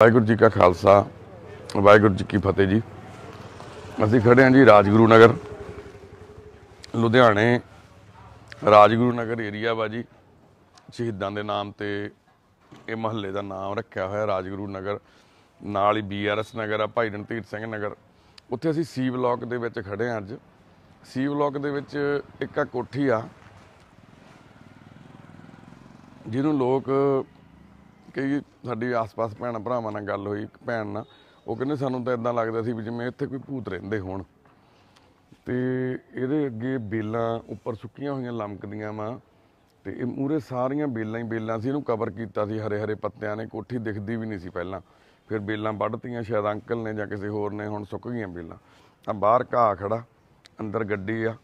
ਵਾਹਿਗੁਰੂ ਜੀ ਕਾ ਖਾਲਸਾ, ਵਾਹਿਗੁਰੂ ਜੀ ਕੀ ਫਤਿਹ ਜੀ। ਅਸੀਂ ਖੜੇ ਹਾਂ ਜੀ ਰਾਜਗੁਰੂ ਨਗਰ, ਲੁਧਿਆਣੇ, ਰਾਜਗੁਰੂ ਨਗਰ ਏਰੀਆ ਵਾ ਜੀ। ਸ਼ਹੀਦਾਂ ਦੇ ਨਾਮ ਤੇ ਇਹ ਮਹੱਲੇ ਦਾ ਨਾਮ ਰੱਖਿਆ ਹੋਇਆ ਰਾਜਗੁਰੂ ਨਗਰ, ਨਾਲ ਹੀ ਬੀਆਰਐਸ ਨਗਰ ਆ, ਭਾਈ ਰਣਧੀਰ ਸਿੰਘ ਨਗਰ। ਉੱਥੇ ਅਸੀਂ ਸੀ ਬਲਾਕ ਦੇ ਵਿੱਚ ਖੜੇ ਹਾਂ ਅੱਜ। ਸੀ ਬਲਾਕ ਦੇ ਵਿੱਚ ਇੱਕ ਆ ਕੋਠੀ ਆ, ਜਿਹਨੂੰ ਲੋਕ ਕਈ ਸਾਡੀ ਆਸ-ਪਾਸ ਭੈਣਾਂ ਭਰਾਵਾਂ ਨਾਲ ਗੱਲ ਹੋਈ, ਇੱਕ ਭੈਣ ਨਾਲ। ਉਹ ਕਹਿੰਦੇ ਸਾਨੂੰ ਤਾਂ ਇਦਾਂ ਲੱਗਦਾ ਸੀ ਵੀ ਜਿਵੇਂ ਇੱਥੇ ਕੋਈ ਭੂਤ ਰਹਿੰਦੇ ਹੋਣ। ਤੇ ਇਹਦੇ ਅੱਗੇ ਬੇਲਾਂ ਉੱਪਰ ਸੁੱਕੀਆਂ ਹੋਈਆਂ ਲਮਕਦੀਆਂ ਵਾ। ਤੇ ਇਹ ਮੂਰੇ ਸਾਰੀਆਂ ਬੇਲਾਂ ਹੀ ਬੇਲਾਂ ਸੀ, ਇਹਨੂੰ ਕਵਰ ਕੀਤਾ ਸੀ ਹਰੇ ਹਰੇ ਪੱਤਿਆਂ ਨੇ, ਕੋਠੀ ਦਿਖਦੀ ਵੀ ਨਹੀਂ ਸੀ ਪਹਿਲਾਂ। ਫਿਰ ਬੇਲਾਂ ਵੱਢਤੀਆਂ, ਸ਼ਾਇਦ ਅੰਕਲ ਨੇ ਜਾਂ ਕਿਸੇ ਹੋਰ ਨੇ ਹੁਣ ਸੁੱਕ ਗਈਆਂ ਬੇਲਾਂ। ਆ ਬਾਹਰ ਘਾਹ ਖੜਾ, ਅੰਦਰ ਗੱਡੀ ਆ,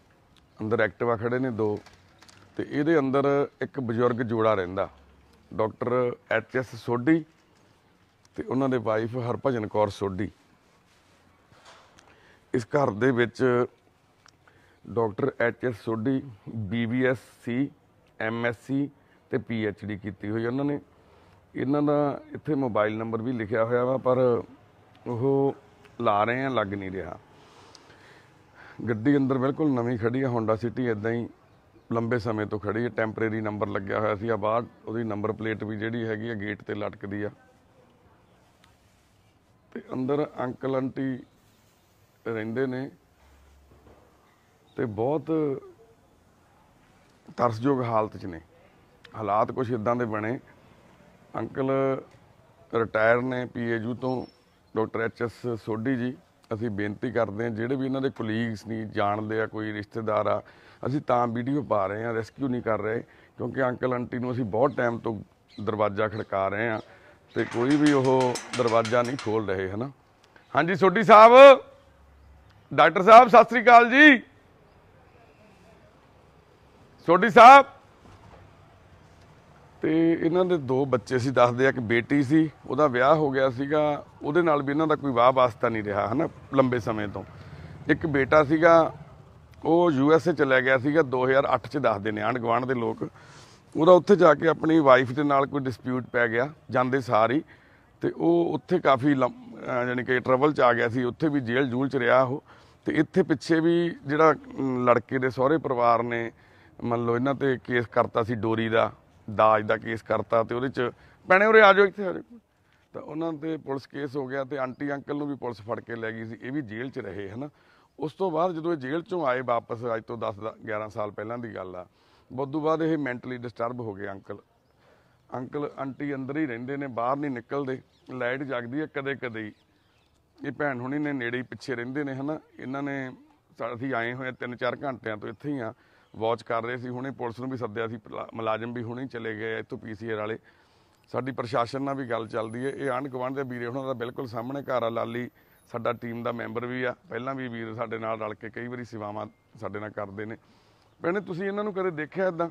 ਅੰਦਰ ਐਕਟਿਵਾ ਖੜੇ ਨੇ ਦੋ। ਤੇ ਇਹਦੇ ਅੰਦਰ ਇੱਕ ਬਜ਼ੁਰਗ ਜੋੜਾ ਰਹਿੰਦਾ। ਡਾਕਟਰ ਐਚ ਐਸ ਸੋਢੀ ਤੇ ਉਹਨਾਂ ਦੇ ਵਾਈਫ ਹਰਭਜਨ ਕੌਰ ਸੋਢੀ। ਇਸ ਘਰ ਦੇ ਵਿੱਚ doctor H S Sodhi BBSc MSc ਤੇ ਪੀਐਚਡੀ ਕੀਤੀ ਹੋਈ ਉਹਨਾਂ ਨੇ। ਇਹਨਾਂ ਦਾ ਇੱਥੇ ਮੋਬਾਈਲ ਨੰਬਰ ਵੀ ਲਿਖਿਆ ਹੋਇਆ ਵਾ, ਪਰ ਉਹ ਲਾ ਰਹੇ ਆ, ਲੱਗ ਨਹੀਂ ਰਿਹਾ। ਗੱਡੀ ਅੰਦਰ ਬਿਲਕੁਲ ਨਵੀਂ ਖੜੀ ਆ ਹੋਂਡਾ ਸਿਟੀ ਇਦਾਂ ਹੀ ਲੰਬੇ ਸਮੇਂ ਤੋਂ ਖੜੀ ਹੈ ਟੈਂਪਰੇਰੀ ਨੰਬਰ ਲੱਗਿਆ ਹੋਇਆ ਸੀ, ਆ ਬਾਅਦ ਉਹਦੀ ਨੰਬਰ ਪਲੇਟ ਵੀ ਜਿਹੜੀ ਹੈਗੀ ਆ ਗੇਟ ਤੇ ਲਟਕਦੀ ਆ। ਤੇ ਅੰਦਰ ਅੰਕਲ ਆਂਟੀ ਰਹਿੰਦੇ ਨੇ ਤੇ ਬਹੁਤ ਤਰਸਯੋਗ ਹਾਲਤ 'ਚ ਨੇ। ਹਾਲਾਤ ਕੁਝ ਇਦਾਂ ਦੇ ਬਣੇ। ਅੰਕਲ ਰਿਟਾਇਰ ਨੇ ਪੀਏਯੂ ਤੋਂ, doctor H S Sodhi ji. ਅਸੀਂ ਬੇਨਤੀ ਕਰਦੇ ਹਾਂ, ਜਿਹੜੇ ਵੀ ਇਹਨਾਂ ਦੇ ਕੋਲੀਗਸ ਨਹੀਂ ਜਾਣਦੇ ਆ, ਕੋਈ ਰਿਸ਼ਤੇਦਾਰ ਆ ਅਸੀਂ ਤਾਂ ਵੀਡੀਓ ਪਾ ਰਹੇ ਹਾਂ ਰੈਸਕਿਊ ਨਹੀਂ ਕਰ ਰਹੇ, ਕਿਉਂਕਿ ਅੰਕਲ ਆਂਟੀ ਨੂੰ ਅਸੀਂ ਬਹੁਤ ਟਾਈਮ ਤੋਂ ਦਰਵਾਜ਼ਾ ਖੜਕਾ ਰਹੇ ਹਾਂ ਤੇ ਕੋਈ ਵੀ ਉਹ ਦਰਵਾਜ਼ਾ ਨਹੀਂ ਖੋਲ ਰਹੇ, ਹਨਾ? ਹਾਂਜੀ, ਸੋਢੀ ਸਾਹਿਬ। ਡਾਕਟਰ ਸਾਹਿਬ, ਸਤਿ ਸ੍ਰੀ ਅਕਾਲ ਜੀ। ਸੋਢੀ ਸਾਹਿਬ। ਤੇ ਇਹਨਾਂ ਦੇ ਦੋ ਬੱਚੇ ਸੀ, ਦੱਸਦੇ ਆ ਕਿ ਬੇਟੀ ਸੀ, ਉਹਦਾ ਵਿਆਹ ਹੋ ਗਿਆ ਸੀਗਾ, ਉਹਦੇ ਨਾਲ ਵੀ ਇਹਨਾਂ ਦਾ ਕੋਈ ਵਾਹ ਵਾਸਤਾ ਨਹੀਂ ਰਿਹਾ, ਹਨਾ, ਲੰਬੇ ਸਮੇਂ ਤੋਂ। ਇੱਕ ਬੇਟਾ ਸੀਗਾ ਉਹ ਯੂ ਐਸ ਏ ਚਲਾ ਗਿਆ ਸੀਗਾ 2008 ਚ ਦੱਸਦੇ ਨੇ ਆਂਢ ਗੁਆਂਢ ਦੇ ਲੋਕ। ਉਹਦਾ ਉੱਥੇ ਜਾ ਕੇ ਆਪਣੀ ਵਾਈਫ ਦੇ ਨਾਲ ਕੋਈ ਡਿਸਪਿਊਟ ਪੈ ਗਿਆ, ਜਾਂਦੇ ਸਾਰ ਹੀ। ਤੇ ਉਹ ਉੱਥੇ ਕਾਫੀ ਲੰਮ- ਯਾਨੀ ਕਿ ਟਰਬਲ ਚ ਆ ਗਿਆ ਸੀ, ਉੱਥੇ ਵੀ ਜੇਲ੍ਹ ਜੂਲ ਚ ਰਿਹਾ ਉਹ। ਤੇ ਇੱਥੇ ਪਿੱਛੇ ਵੀ ਜਿਹੜਾ ਲੜਕੇ ਦੇ ਸਹੁਰੇ ਪਰਿਵਾਰ ਨੇ, ਮੰਨ ਲਓ ਇਹਨਾਂ ਤੇ ਕੇਸ ਕਰਤਾ ਸੀ ਡੋਰੀ ਦਾ, ਦਾਜ ਦਾ ਕੇਸ ਕਰਤਾ ਤੇ ਉਹਦੇ ਚ ਭੈਣੇ ਉਰੇ ਆ ਜਾਓ ਇੱਥੇ ਆ ਜਾਓ। ਤਾਂ ਉਹਨਾਂ ਤੇ ਪੁਲਿਸ ਕੇਸ ਹੋ ਗਿਆ ਤੇ ਆਂਟੀ ਅੰਕਲ ਨੂੰ ਵੀ ਪੁਲਿਸ ਫੜ ਕੇ ਲੈ ਗਈ ਸੀ, ਇਹ ਵੀ ਜੇਲ੍ਹ 'ਚ ਰਹੇ ਹਨਾ। ਉਸ ਤੋਂ ਬਾਅਦ ਜਦੋਂ ਇਹ ਜੇਲ੍ਹ 'ਚੋਂ ਆਏ ਵਾਪਸ, ਅੱਜ ਤੋਂ 10 11 ਸਾਲ ਪਹਿਲਾਂ ਦੀ ਗੱਲ ਆ ਉਦੋਂ ਬਾਅਦ ਇਹ ਮੈਂਟਲੀ ਡਿਸਟਰਬ ਹੋ ਗਏ ਅੰਕਲ। ਅੰਕਲ, ਆਂਟੀ ਅੰਦਰ ਹੀ ਰਹਿੰਦੇ ਨੇ, ਬਾਹਰ ਨਹੀਂ ਨਿਕਲਦੇ, ਲਾਈਟ ਜਗਦੀ ਹੈ ਕਦੇ ਕਦੇ ਇਹ ਭੈਣ ਹੁਣੀ ਨੇ ਨੇੜੇ ਹੀ ਪਿੱਛੇ ਰਹਿੰਦੇ ਨੇ, ਹਨਾ? ਇਹਨਾਂ ਨੇ ਸਾ- ਅਸੀਂ ਆਏ ਹੋਏ 3-4 ਘੰਟਿਆਂ ਤੋਂ ਇੱਥੇ ਹੀ ਆ ਵਾਚ ਕਰ ਰਹੇ ਸੀ ਹੁਣੇ, ਪੁਲਿਸ ਨੂੰ ਵੀ ਸੱਦਿਆ ਸੀ ਪਲਾ- ਮੁਲਾਜ਼ਮ ਵੀ ਹੁਣੇ ਚਲੇ ਗਏ ਆ ਇੱਥੋਂ ਪੀਸੀਆਰ ਵਾਲੇ। ਸਾਡੀ ਪ੍ਰਸ਼ਾਸਨ ਨਾਲ ਵੀ ਗੱਲ ਚੱਲਦੀ ਹੈ ਇਹ ਆਂਢ ਗੁਆਂਢ ਦੇ ਵੀਰੇ ਉਹਨਾਂ ਦਾ ਬਿਲਕੁਲ ਸਾਹਮਣੇ ਘਰ ਆ, ਲਾਲੀ। ਸਾਡਾ ਟੀਮ ਦਾ ਮੈਂਬਰ ਵੀ ਆ ਪਹਿਲਾਂ ਵੀ ਵੀਰ ਸਾਡੇ ਨਾਲ ਰਲ ਕੇ ਕਈ ਵਾਰੀ ਸੇਵਾਵਾਂ ਸਾਡੇ ਨਾਲ ਕਰਦੇ ਨੇ। ਭੈਣੇ ਤੁਸੀਂ ਇਹਨਾਂ ਨੂੰ ਕਦੇ ਦੇਖਿਆ ਇਦਾਂ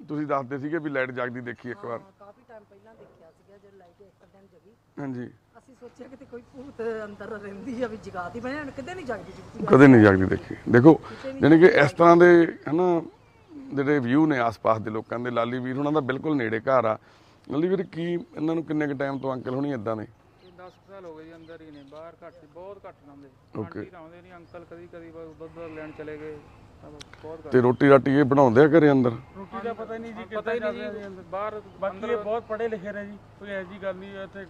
ਤੁਸੀਂ ਦੱਸਦੇ ਸੀਗੇ ਵੀ ਲਾਈਟ ਜਗਦੀ ਦੇਖੀ ਇੱਕ ਵਾਰ। ਹਾਂ, ਕਾਫੀ ਟਾਈਮ ਪਹਿਲਾਂ ਦੇਖਿਆ ਸੀਗਾ ਜਦ ਲਾਈਟ ਇੱਕ ਦਿਨ ਜਗੀ। ਹਾਂਜੀ। ਅਸੀਂ ਸੋਚਿਆ ਕਿ ਕੋਈ ਭੂਤ ਅੰਦਰ ਰਹਿੰਦੀ ਆ ਵੀ ਜਗਾਤੀ ਮੈਂ ਕਿਤੇ ਨਹੀਂ ਜਗਦੀ ਜੁਗਦੀ ਕਦੇ ਨਹੀਂ ਜਗਦੀ ਦੇਖੀ। ਦੇਖੋ ਯਾਨੀ ਕਿ ਇਸ ਤਰ੍ਹਾਂ ਦੇ ਹਨਾ ਜਿਹੜੇ ਵਿਊ ਨੇ ਆਸ-ਪਾਸ ਦੇ ਲੋਕਾਂ ਦੇ ਲਾਲੀ ਵੀਰ ਉਹਨਾਂ ਦਾ ਬਿਲਕੁਲ ਨੇੜੇ ਘਰ ਆ। ਲਾਲੀ ਵੀਰ ਕੀ ਇਹਨਾਂ ਨੂੰ ਕਿੰਨੇ ਕ ਟਾਈਮ ਤੋਂ ਅੰਕਲ ਹੁਣੀ ਇਦਾਂ ਨੇ? ਇਹ 10 ਕੁ ਸਾਲ ਹੋ ਗਏ ਜੀ ਅੰਦਰ ਹੀ ਨੇ ਬਾਹਰ ਘੱਟ ਬਹੁਤ ਘੱਟ ਆਉਂਦੇ Okay. ਆਂਟੀ ਆਉਂਦੇ ਨਹੀਂ ਅੰਕਲ ਕਦੀ ਕਦੀ ਬਸ ਦੁੱਧ ਲੈਣ ਚਲੇ ਗਏ ਤਾਂ ਬਸ ਬਹੁਤ ਘੱਟ। ਤੇ ਰੋਟੀ ਰਾਟੀ ਇਹ ਬਣਾਉਂਦੇ ਆ ਘਰੇ ਅੰਦਰ? ਰੋਟੀ ਦਾ ਪਤਾ ਨਹੀਂ ਜੀ ਪਤਾ ਹੀ ਨਹੀਂ ਜੀ ਬਾਹਰ ਬਾਕੀ ਇਹ ਬਹੁਤ ਪੜ੍ਹੇ ਲਿਖੇ ਨੇ ਜੀ ਕੋਈ ਐਸੀ ਜੀ ਗੱਲ ਨਹੀਂ ਇੱਥੇ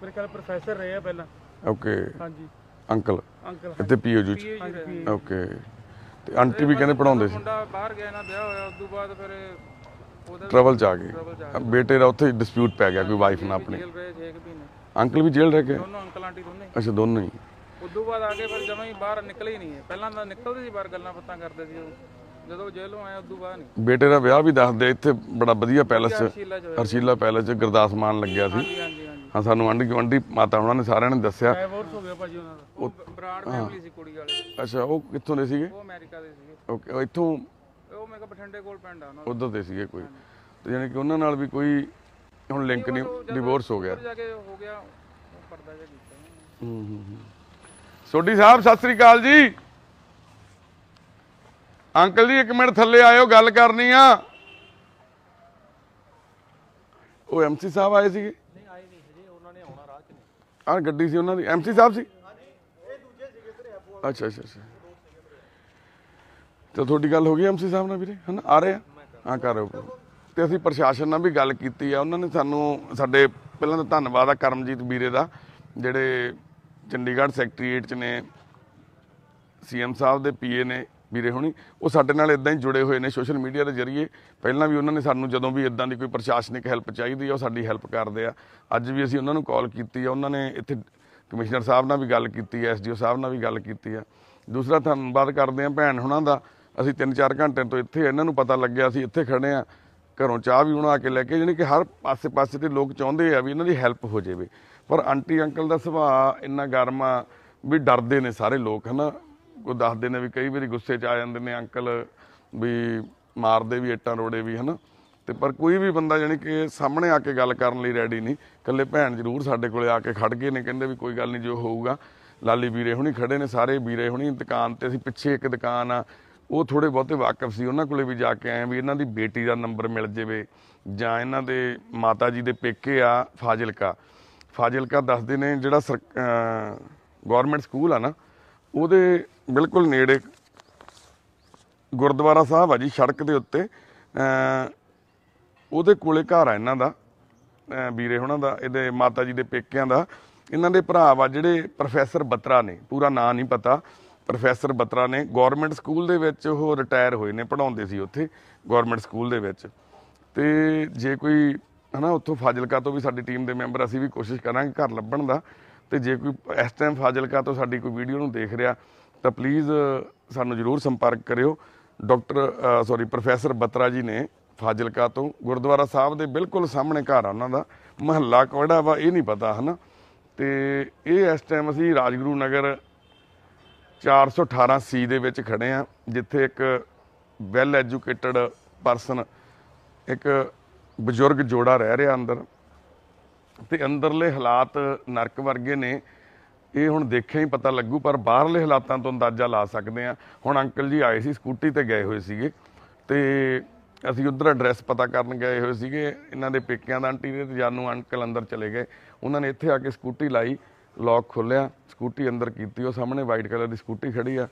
ਮੇਰੇ ਖਿਆਲ ਪ੍ਰੋਫੈਸਰ ਰਹੇ ਆ ਪਹਿਲਾਂ। ਓਕੇ ਹਾਂਜੀ। ਅੰਕਲ? ਅੰਕਲ ਇੱਥੇ ਚ PhD ਓਕੇ ਤੇ ਆਂਟੀ ਵੀ ਕਹਿੰਦੇ ਪੜਾਉਂਦੇ ਸੀ? ਮੁੰਡਾ ਬਾਹਰ ਗਿਆ ਨਾ ਵਿਆਹ ਹੋਇਆ ਉਸ ਤੋਂ ਬਾਅਦ ਫਿਰ ਉਹਦਾ ਵੀ ਟਰਬਲ ਚ ਆ ਗਏ। trouble 'ਚ ਆ ਬੇਟੇ ਦਾ ਉੱਥੇ ਡਿਸਪਿਊਟ ਪੈ ਗਿਆ ਕੋਈ ਵਾਈਫ ਨਾਲ ਆਪਣੀ। ਜੇਲ੍ਹ ਰਹੇ 6 ਮਹੀਨੇ। ਅੰਕਲ ਵੀ ਜੇਲ੍ਹ ਰਹਿ ਗਏ ਦੋਨੋਂ ਅੰਕਲ ਆਂਟੀ ਦੋਨੇ? ਅੱਛਾ ਦੋਨੋਂ ਹੀ ਤੋਂ ਬਾਅਦ ਆ ਕੇ ਫਿਰ ਜਮਾਂ ਹੀ ਬਾਹਰ ਨਿਕਲੇ ਹੀ ਨਹੀਂ ਹੈ ਪਹਿਲਾਂ ਤਾਂ ਨਿਕਲਦੇ ਸੀ ਬਾਹਰ ਗੱਲਾਂ ਬਾਤਾਂ ਕਰਦੇ ਸੀ ਉਹ। ਜਦੋਂ ਜੇਲ੍ਹੋਂ ਆਏ ਤੋਂ ਬਾਅਦ ਨਹੀਂ। ਬੇਟੇ ਦਾ ਵਿਆਹ ਵੀ ਦੱਸਦੇ ਇੱਥੇ ਬੜਾ ਵਧੀਆ ਪੈਲਸ ਚ ਸ਼ੀਲਾ ਚ ਹੋਇਆ ਹਰਸ਼ੀਲਾ ਪੈਲਸ ਚ ਗੁਰਦਾਸ ਮਾਨ ਲੱਗਿਆ ਸੀ। ਹਾਂਜੀ ਹਾਂਜੀ ਹਾਂਜੀ। ਹਾਂ ਸਾਨੂੰ ਆਂਢੀ ਗੁਆਂਢੀ ਮਾਤਾ ਉਹਨਾਂ ਨੇ ਸਾਰਿਆਂ ਨੇ ਦੱਸਿਆ। ਡਾਈਵੋਰਸ ਹੋ ਗਿਆ ਭਾਜੀ ਉਹਨਾਂ ਦਾ। ਉਹ ਬਰਾੜ ਫੈਮਿਲੀ ਸੀ ਕੁੜੀ ਵਾਲੇ। ਅੱਛਾ ਉਹ ਕਿੱਥੋਂ ਦੇ ਸੀਗੇ? ਉਹ ਅਮਰੀਕਾ ਦੇ ਸੀਗੇ। ਓਕੇ ਉਹ ਇੱਥੋਂ ਉਹ ਮੈਂ ਕਿਹਾ ਬਠਿੰਡੇ ਕੋਲ ਪਿੰਡ ਆ ਉਹਨਾਂ ਦਾ। ਉਧਰ ਦੇ ਸੀਗੇ ਕੋਈ। ਤੇ ਯਾਨੀ ਕਿ ਉਹਨਾਂ ਨਾਲ ਵੀ ਕੋਈ ਹੁਣ ਲਿੰਕ ਨਹੀਂ ਡਿਵੋਰਸ ਹੋ ਗਿਆ। ਉੱਧਰ ਜਾ ਕੇ ਹੋ ਗਿਆ ਉਹ ਪਰਦਾ ਜਿਹਾ ਕੀਤਾ। ਹੂੰ ਹੂੰ ਹੂੰ। ਸੋਢੀ ਸਾਹਿਬ ਸਤਿ ਸ੍ਰੀ ਅਕਾਲ ਜੀ। ਅੰਕਲ ਜੀ ਇੱਕ ਮਿੰਟ ਥੱਲੇ ਆਇਓ ਗੱਲ ਕਰਨੀ ਆ। ਉਹ ਐਮਸੀ ਸਾਹਿਬ ਆਏ ਸੀਗੇ? ਨਹੀਂ ਆਏ ਨਹੀਂ ਹਜੇ ਉਹਨਾਂ ਨੇ ਆਉਣਾ ਰਾਹ ਚ ਆ ਗੱਡੀ ਸੀ ਉਹਨਾਂ ਦੀ। ਐਮਸੀ ਸਾਹਿਬ ਸੀ? ਅੱਛਾ ਅੱਛਾ ਅੱਛਾ। ਤੇ ਤੁਹਾਡੀ ਗੱਲ ਹੋ ਗਈ ਐਮਸੀ ਸਾਹਿਬ ਨਾਲ ਵੀਰੇ? ਹਨਾ? ਆ ਰਹੇ ਆ? ਹਾਂ ਕਰ ਰਹੇ ਹੋ ਤੇ ਅਸੀਂ ਪ੍ਰਸ਼ਾਸਨ ਨਾਲ ਵੀ ਗੱਲ ਕੀਤੀ ਆ। ਉਹਨਾਂ ਨੇ ਸਾਨੂੰ, ਸਾਡੇ ਪਹਿਲਾਂ ਤਾਂ ਧੰਨਵਾਦ ਆ ਕਰਮਜੀਤ ਵੀਰੇ ਦਾ, ਜਿਹੜੇ ਚੰਡੀਗੜ੍ਹ ਸੈਕਟਰੀਏਟ ਚ ਨੇ, ਸੀਐਮ ਸਾਹਿਬ ਦੇ ਪੀਏ ਨੇ ਵੀਰੇ ਹੁਣੀ, ਉਹ ਸਾਡੇ ਨਾਲ ਇਦਾਂ ਹੀ ਜੁੜੇ ਹੋਏ ਨੇ ਸੋਸ਼ਲ ਮੀਡੀਆ ਦੇ ਜ਼ਰੀਏ। ਪਹਿਲਾਂ ਵੀ ਉਹਨਾਂ ਨੇ ਸਾਨੂੰ ਜਦੋਂ ਵੀ ਇਦਾਂ ਦੀ ਕੋਈ ਪ੍ਰਸ਼ਾਸਨਿਕ ਹੈਲਪ ਚਾਹੀਦੀ ਆ, ਉਹ ਸਾਡੀ ਹੈਲਪ ਕਰਦੇ ਆ। ਅੱਜ ਵੀ ਅਸੀਂ ਉਹਨਾਂ ਨੂੰ ਕਾਲ ਕੀਤੀ ਆ, ਉਹਨਾਂ ਨੇ ਇੱਥੇ ਕਮਿਸ਼ਨਰ ਸਾਹਿਬ ਨਾਲ ਵੀ ਗੱਲ ਕੀਤੀ ਆ, ਐਸਡੀਓ ਸਾਹਿਬ ਨਾਲ ਵੀ ਗੱਲ ਕੀਤੀ ਆ। ਦੂਸਰਾ ਧੰਨਵਾਦ ਕਰਦੇ ਆ ਭੈਣ ਹੁਣਾਂ ਦਾ। ਅਸੀਂ 3-4 ਘੰਟੇ ਤੋਂ ਇੱਥੇ ਇਹਨਾਂ ਨੂੰ ਪਤਾ ਲੱਗਿਆ ਅਸੀਂ ਇੱਥੇ ਖੜੇ ਆ। ਘਰੋਂ ਚਾਹ ਵੀ ਬਣਾ ਕੇ ਲੈ ਕੇ, ਜਾਣੀ ਕਿ ਹਰ ਪਾਸੇ-ਪਾਸੇ ਤੇ ਲੋਕ ਚਾਹੁੰਦੇ ਆ ਵੀ ਇਹਨਾਂ ਦੀ ਹੈਲਪ ਹੋ ਜਾਵੇ। ਪਰ ਆਂਟੀ, ਅੰਕਲ ਦਾ ਸੁਭਾਅ ਇੰਨਾ ਗਰਮ ਆ ਵੀ ਡਰਦੇ ਨੇ ਸਾਰੇ ਲੋਕ, ਹਨਾ? ਕੋਈ ਦੱਸਦੇ ਨੇ ਵੀ ਕਈ ਵਾਰੀ ਗੁੱਸੇ 'ਚ ਆ ਜਾਂਦੇ ਨੇ ਅੰਕਲ ਵੀ ਮਾਰਦੇ ਵੀ ਇੱਟਾਂ ਰੋੜੇ ਵੀ, ਹਨਾ? ਤੇ ਪਰ ਕੋਈ ਵੀ ਬੰਦਾ ਜਾਣੀ ਕਿ ਸਾਹਮਣੇ ਆ ਕੇ ਗੱਲ ਕਰਨ ਲਈ ਰੈਡੀ ਨਹੀਂ। ਇਕੱਲੇ ਭੈਣ ਜ਼ਰੂਰ ਸਾਡੇ ਕੋਲੇ ਆ ਕੇ ਖੜ ਗਏ ਨੇ, ਕਹਿੰਦੇ ਵੀ ਕੋਈ ਗੱਲ ਨਹੀਂ, ਜੋ ਹੋਊਗਾ। ਲਾਲੀ ਵੀਰੇ ਹੁਣੀ ਖੜੇ ਨੇ, ਸਾਰੇ ਵੀਰੇ ਹੁਣੀ ਦੁਕਾਨ ਤੇ, ਅਸੀਂ ਪਿੱਛੇ ਇੱਕ ਦੁਕਾਨ ਆ। ਉਹ ਥੋੜੇ ਬਹੁਤੇ ਵਾਕਿਫ ਸੀ। ਉਹਨਾਂ ਕੋਲੇ ਵੀ ਜਾ ਕੇ ਆਏ ਵੀ ਇਹਨਾਂ ਦੀ ਬੇਟੀ ਦਾ ਨੰਬਰ ਮਿਲ ਜਾਵੇ ਜਾਂ ਇਹਨਾਂ ਦੇ ਮਾਤਾ ਜੀ ਦੇ ਪੇਕੇ ਆ ਫਾਜ਼ਿਲਕਾ। ਫਾਜ਼ਿਲਕਾ ਦੱਸਦੇ ਨੇ ਜਿਹੜਾ ਗਵਰਨਮੈਂਟ ਸਕੂਲ ਆ ਨਾ, ਉਹਦੇ ਬਿਲਕੁਲ ਨੇੜੇ ਗੁਰਦੁਆਰਾ ਸਾਹਿਬ ਆ ਜੀ, ਸੜਕ ਦੇ ਉੱਤੇ। ਉਹਦੇ ਕੋਲੇ ਘਰ ਆ ਇਹਨਾਂ ਦਾ ਵੀਰੇ ਹੁਣਾਂ ਦਾ, ਇਹਦੇ ਮਾਤਾ ਜੀ ਦੇ ਪੇਕਿਆਂ ਦਾ। ਇਹਨਾਂ ਦੇ ਭਰਾ ਵਾ ਜਿਹੜੇ ਪ੍ਰੋਫੈਸਰ ਬਤਰਾ ਨੇ, ਪੂਰਾ ਨਾਂ ਨਹੀਂ ਪਤਾ। ਪ੍ਰੋਫੈਸਰ ਬਤਰਾ ਨੇ ਗਵਰਨਮੈਂਟ ਸਕੂਲ ਦੇ ਵਿੱਚ ਉਹ ਰਿਟਾਇਰ ਹੋਏ ਨੇ ਪੜਾਉਂਦੇ ਸੀ ਉੱਥੇ ਗਵਰਨਮੈਂਟ ਸਕੂਲ ਦੇ ਵਿੱਚ। ਤੇ ਜੇ ਕੋਈ, ਹਨਾ, ਉੱਥੋਂ ਫਾਜ਼ਿਲਕਾ ਤੋਂ ਵੀ ਸਾਡੀ ਟੀਮ ਦੇ ਮੈਂਬਰ ਅਸੀਂ ਵੀ ਕੋਸ਼ਿਸ਼ ਕਰਾਂਗੇ ਘਰ ਲੱਭਣ ਦਾ। ਤੇ ਜੇ ਕੋਈ ਇਸ ਟਾਈਮ ਫਾਜ਼ਿਲਕਾ ਤੋਂ ਸਾਡੀ ਕੋਈ ਵੀਡੀਓ ਨੂੰ ਦੇਖ ਰਿਹਾ, ਤਾਂ ਪਲੀਜ਼ ਸਾਨੂੰ ਜਰੂਰ ਸੰਪਰਕ ਕਰਿਓ। ਡਾਕਟਰ ਸੌਰੀ ਪ੍ਰੋਫੈਸਰ ਬਤਰਾ ਜੀ ਨੇ ਫਾਜ਼ਿਲਕਾ ਤੋਂ ਗੁਰਦੁਆਰਾ ਸਾਹਿਬ ਦੇ ਬਿਲਕੁਲ ਸਾਹਮਣੇ ਘਰ ਆ ਉਹਨਾਂ ਦਾ। ਮਹੱਲਾ ਕਿਹੜਾ ਵਾ, ਇਹ ਨਹੀਂ ਪਤਾ, ਹਨਾ। ਤੇ ਇਹ ਇਸ ਟਾਈਮ ਅਸੀਂ ਰਾਜਗੁਰੂ ਨਗਰ 418 ਸੀ ਦੇ ਵਿੱਚ ਖੜੇ ਆ, ਜਿੱਥੇ ਇੱਕ ਵੈਲ ਐਜੂਕੇਟਡ ਪਰਸਨ ਇੱਕ ਬਜ਼ੁਰਗ ਜੋੜਾ ਰਹਿ ਰਿਹਾ ਅੰਦਰ। ਤੇ ਅੰਦਰਲੇ ਹਾਲਾਤ ਨਰਕ ਵਰਗੇ ਨੇ। ਇਹ ਹੁਣ ਦੇਖਿਆ ਹੀ ਪਤਾ ਲੱਗੂ, ਪਰ ਬਾਹਰਲੇ ਹਾਲਾਤਾਂ ਤੋਂ ਅੰਦਾਜ਼ਾ ਲਾ ਸਕਦੇ ਆ। ਹੁਣ ਅੰਕਲ ਜੀ ਆਏ ਸੀ ਸਕੂਟੀ ਤੇ ਗਏ ਹੋਏ ਸੀਗੇ। ਤੇ ਅਸੀਂ ਉਧਰ ਐਡਰੈਸ ਪਤਾ ਕਰਨ ਗਏ ਹੋਏ ਸੀਗੇ। ਇਹਨਾਂ ਦੇ ਪੇਕਿਆਂ ਦਾ ਆਂਟੀ ਦੇ ਤੇ ਜਾਨੂ ਅੰਕਲ ਅੰਦਰ ਚਲੇ ਗਏ। ਉਹਨਾਂ ਨੇ ਇੱਥੇ ਆ ਕੇ ਸਕੂਟੀ ਲਾਈ। ਲੌਕ ਖੋਲਿਆ ਸਕੂਟੀ ਅੰਦਰ ਕੀਤੀ, ਉਹ ਸਾਹਮਣੇ ਵਾਈਟ ਕਲਰ ਦੀ ਸਕੂਟੀ ਖੜੀ ਆ,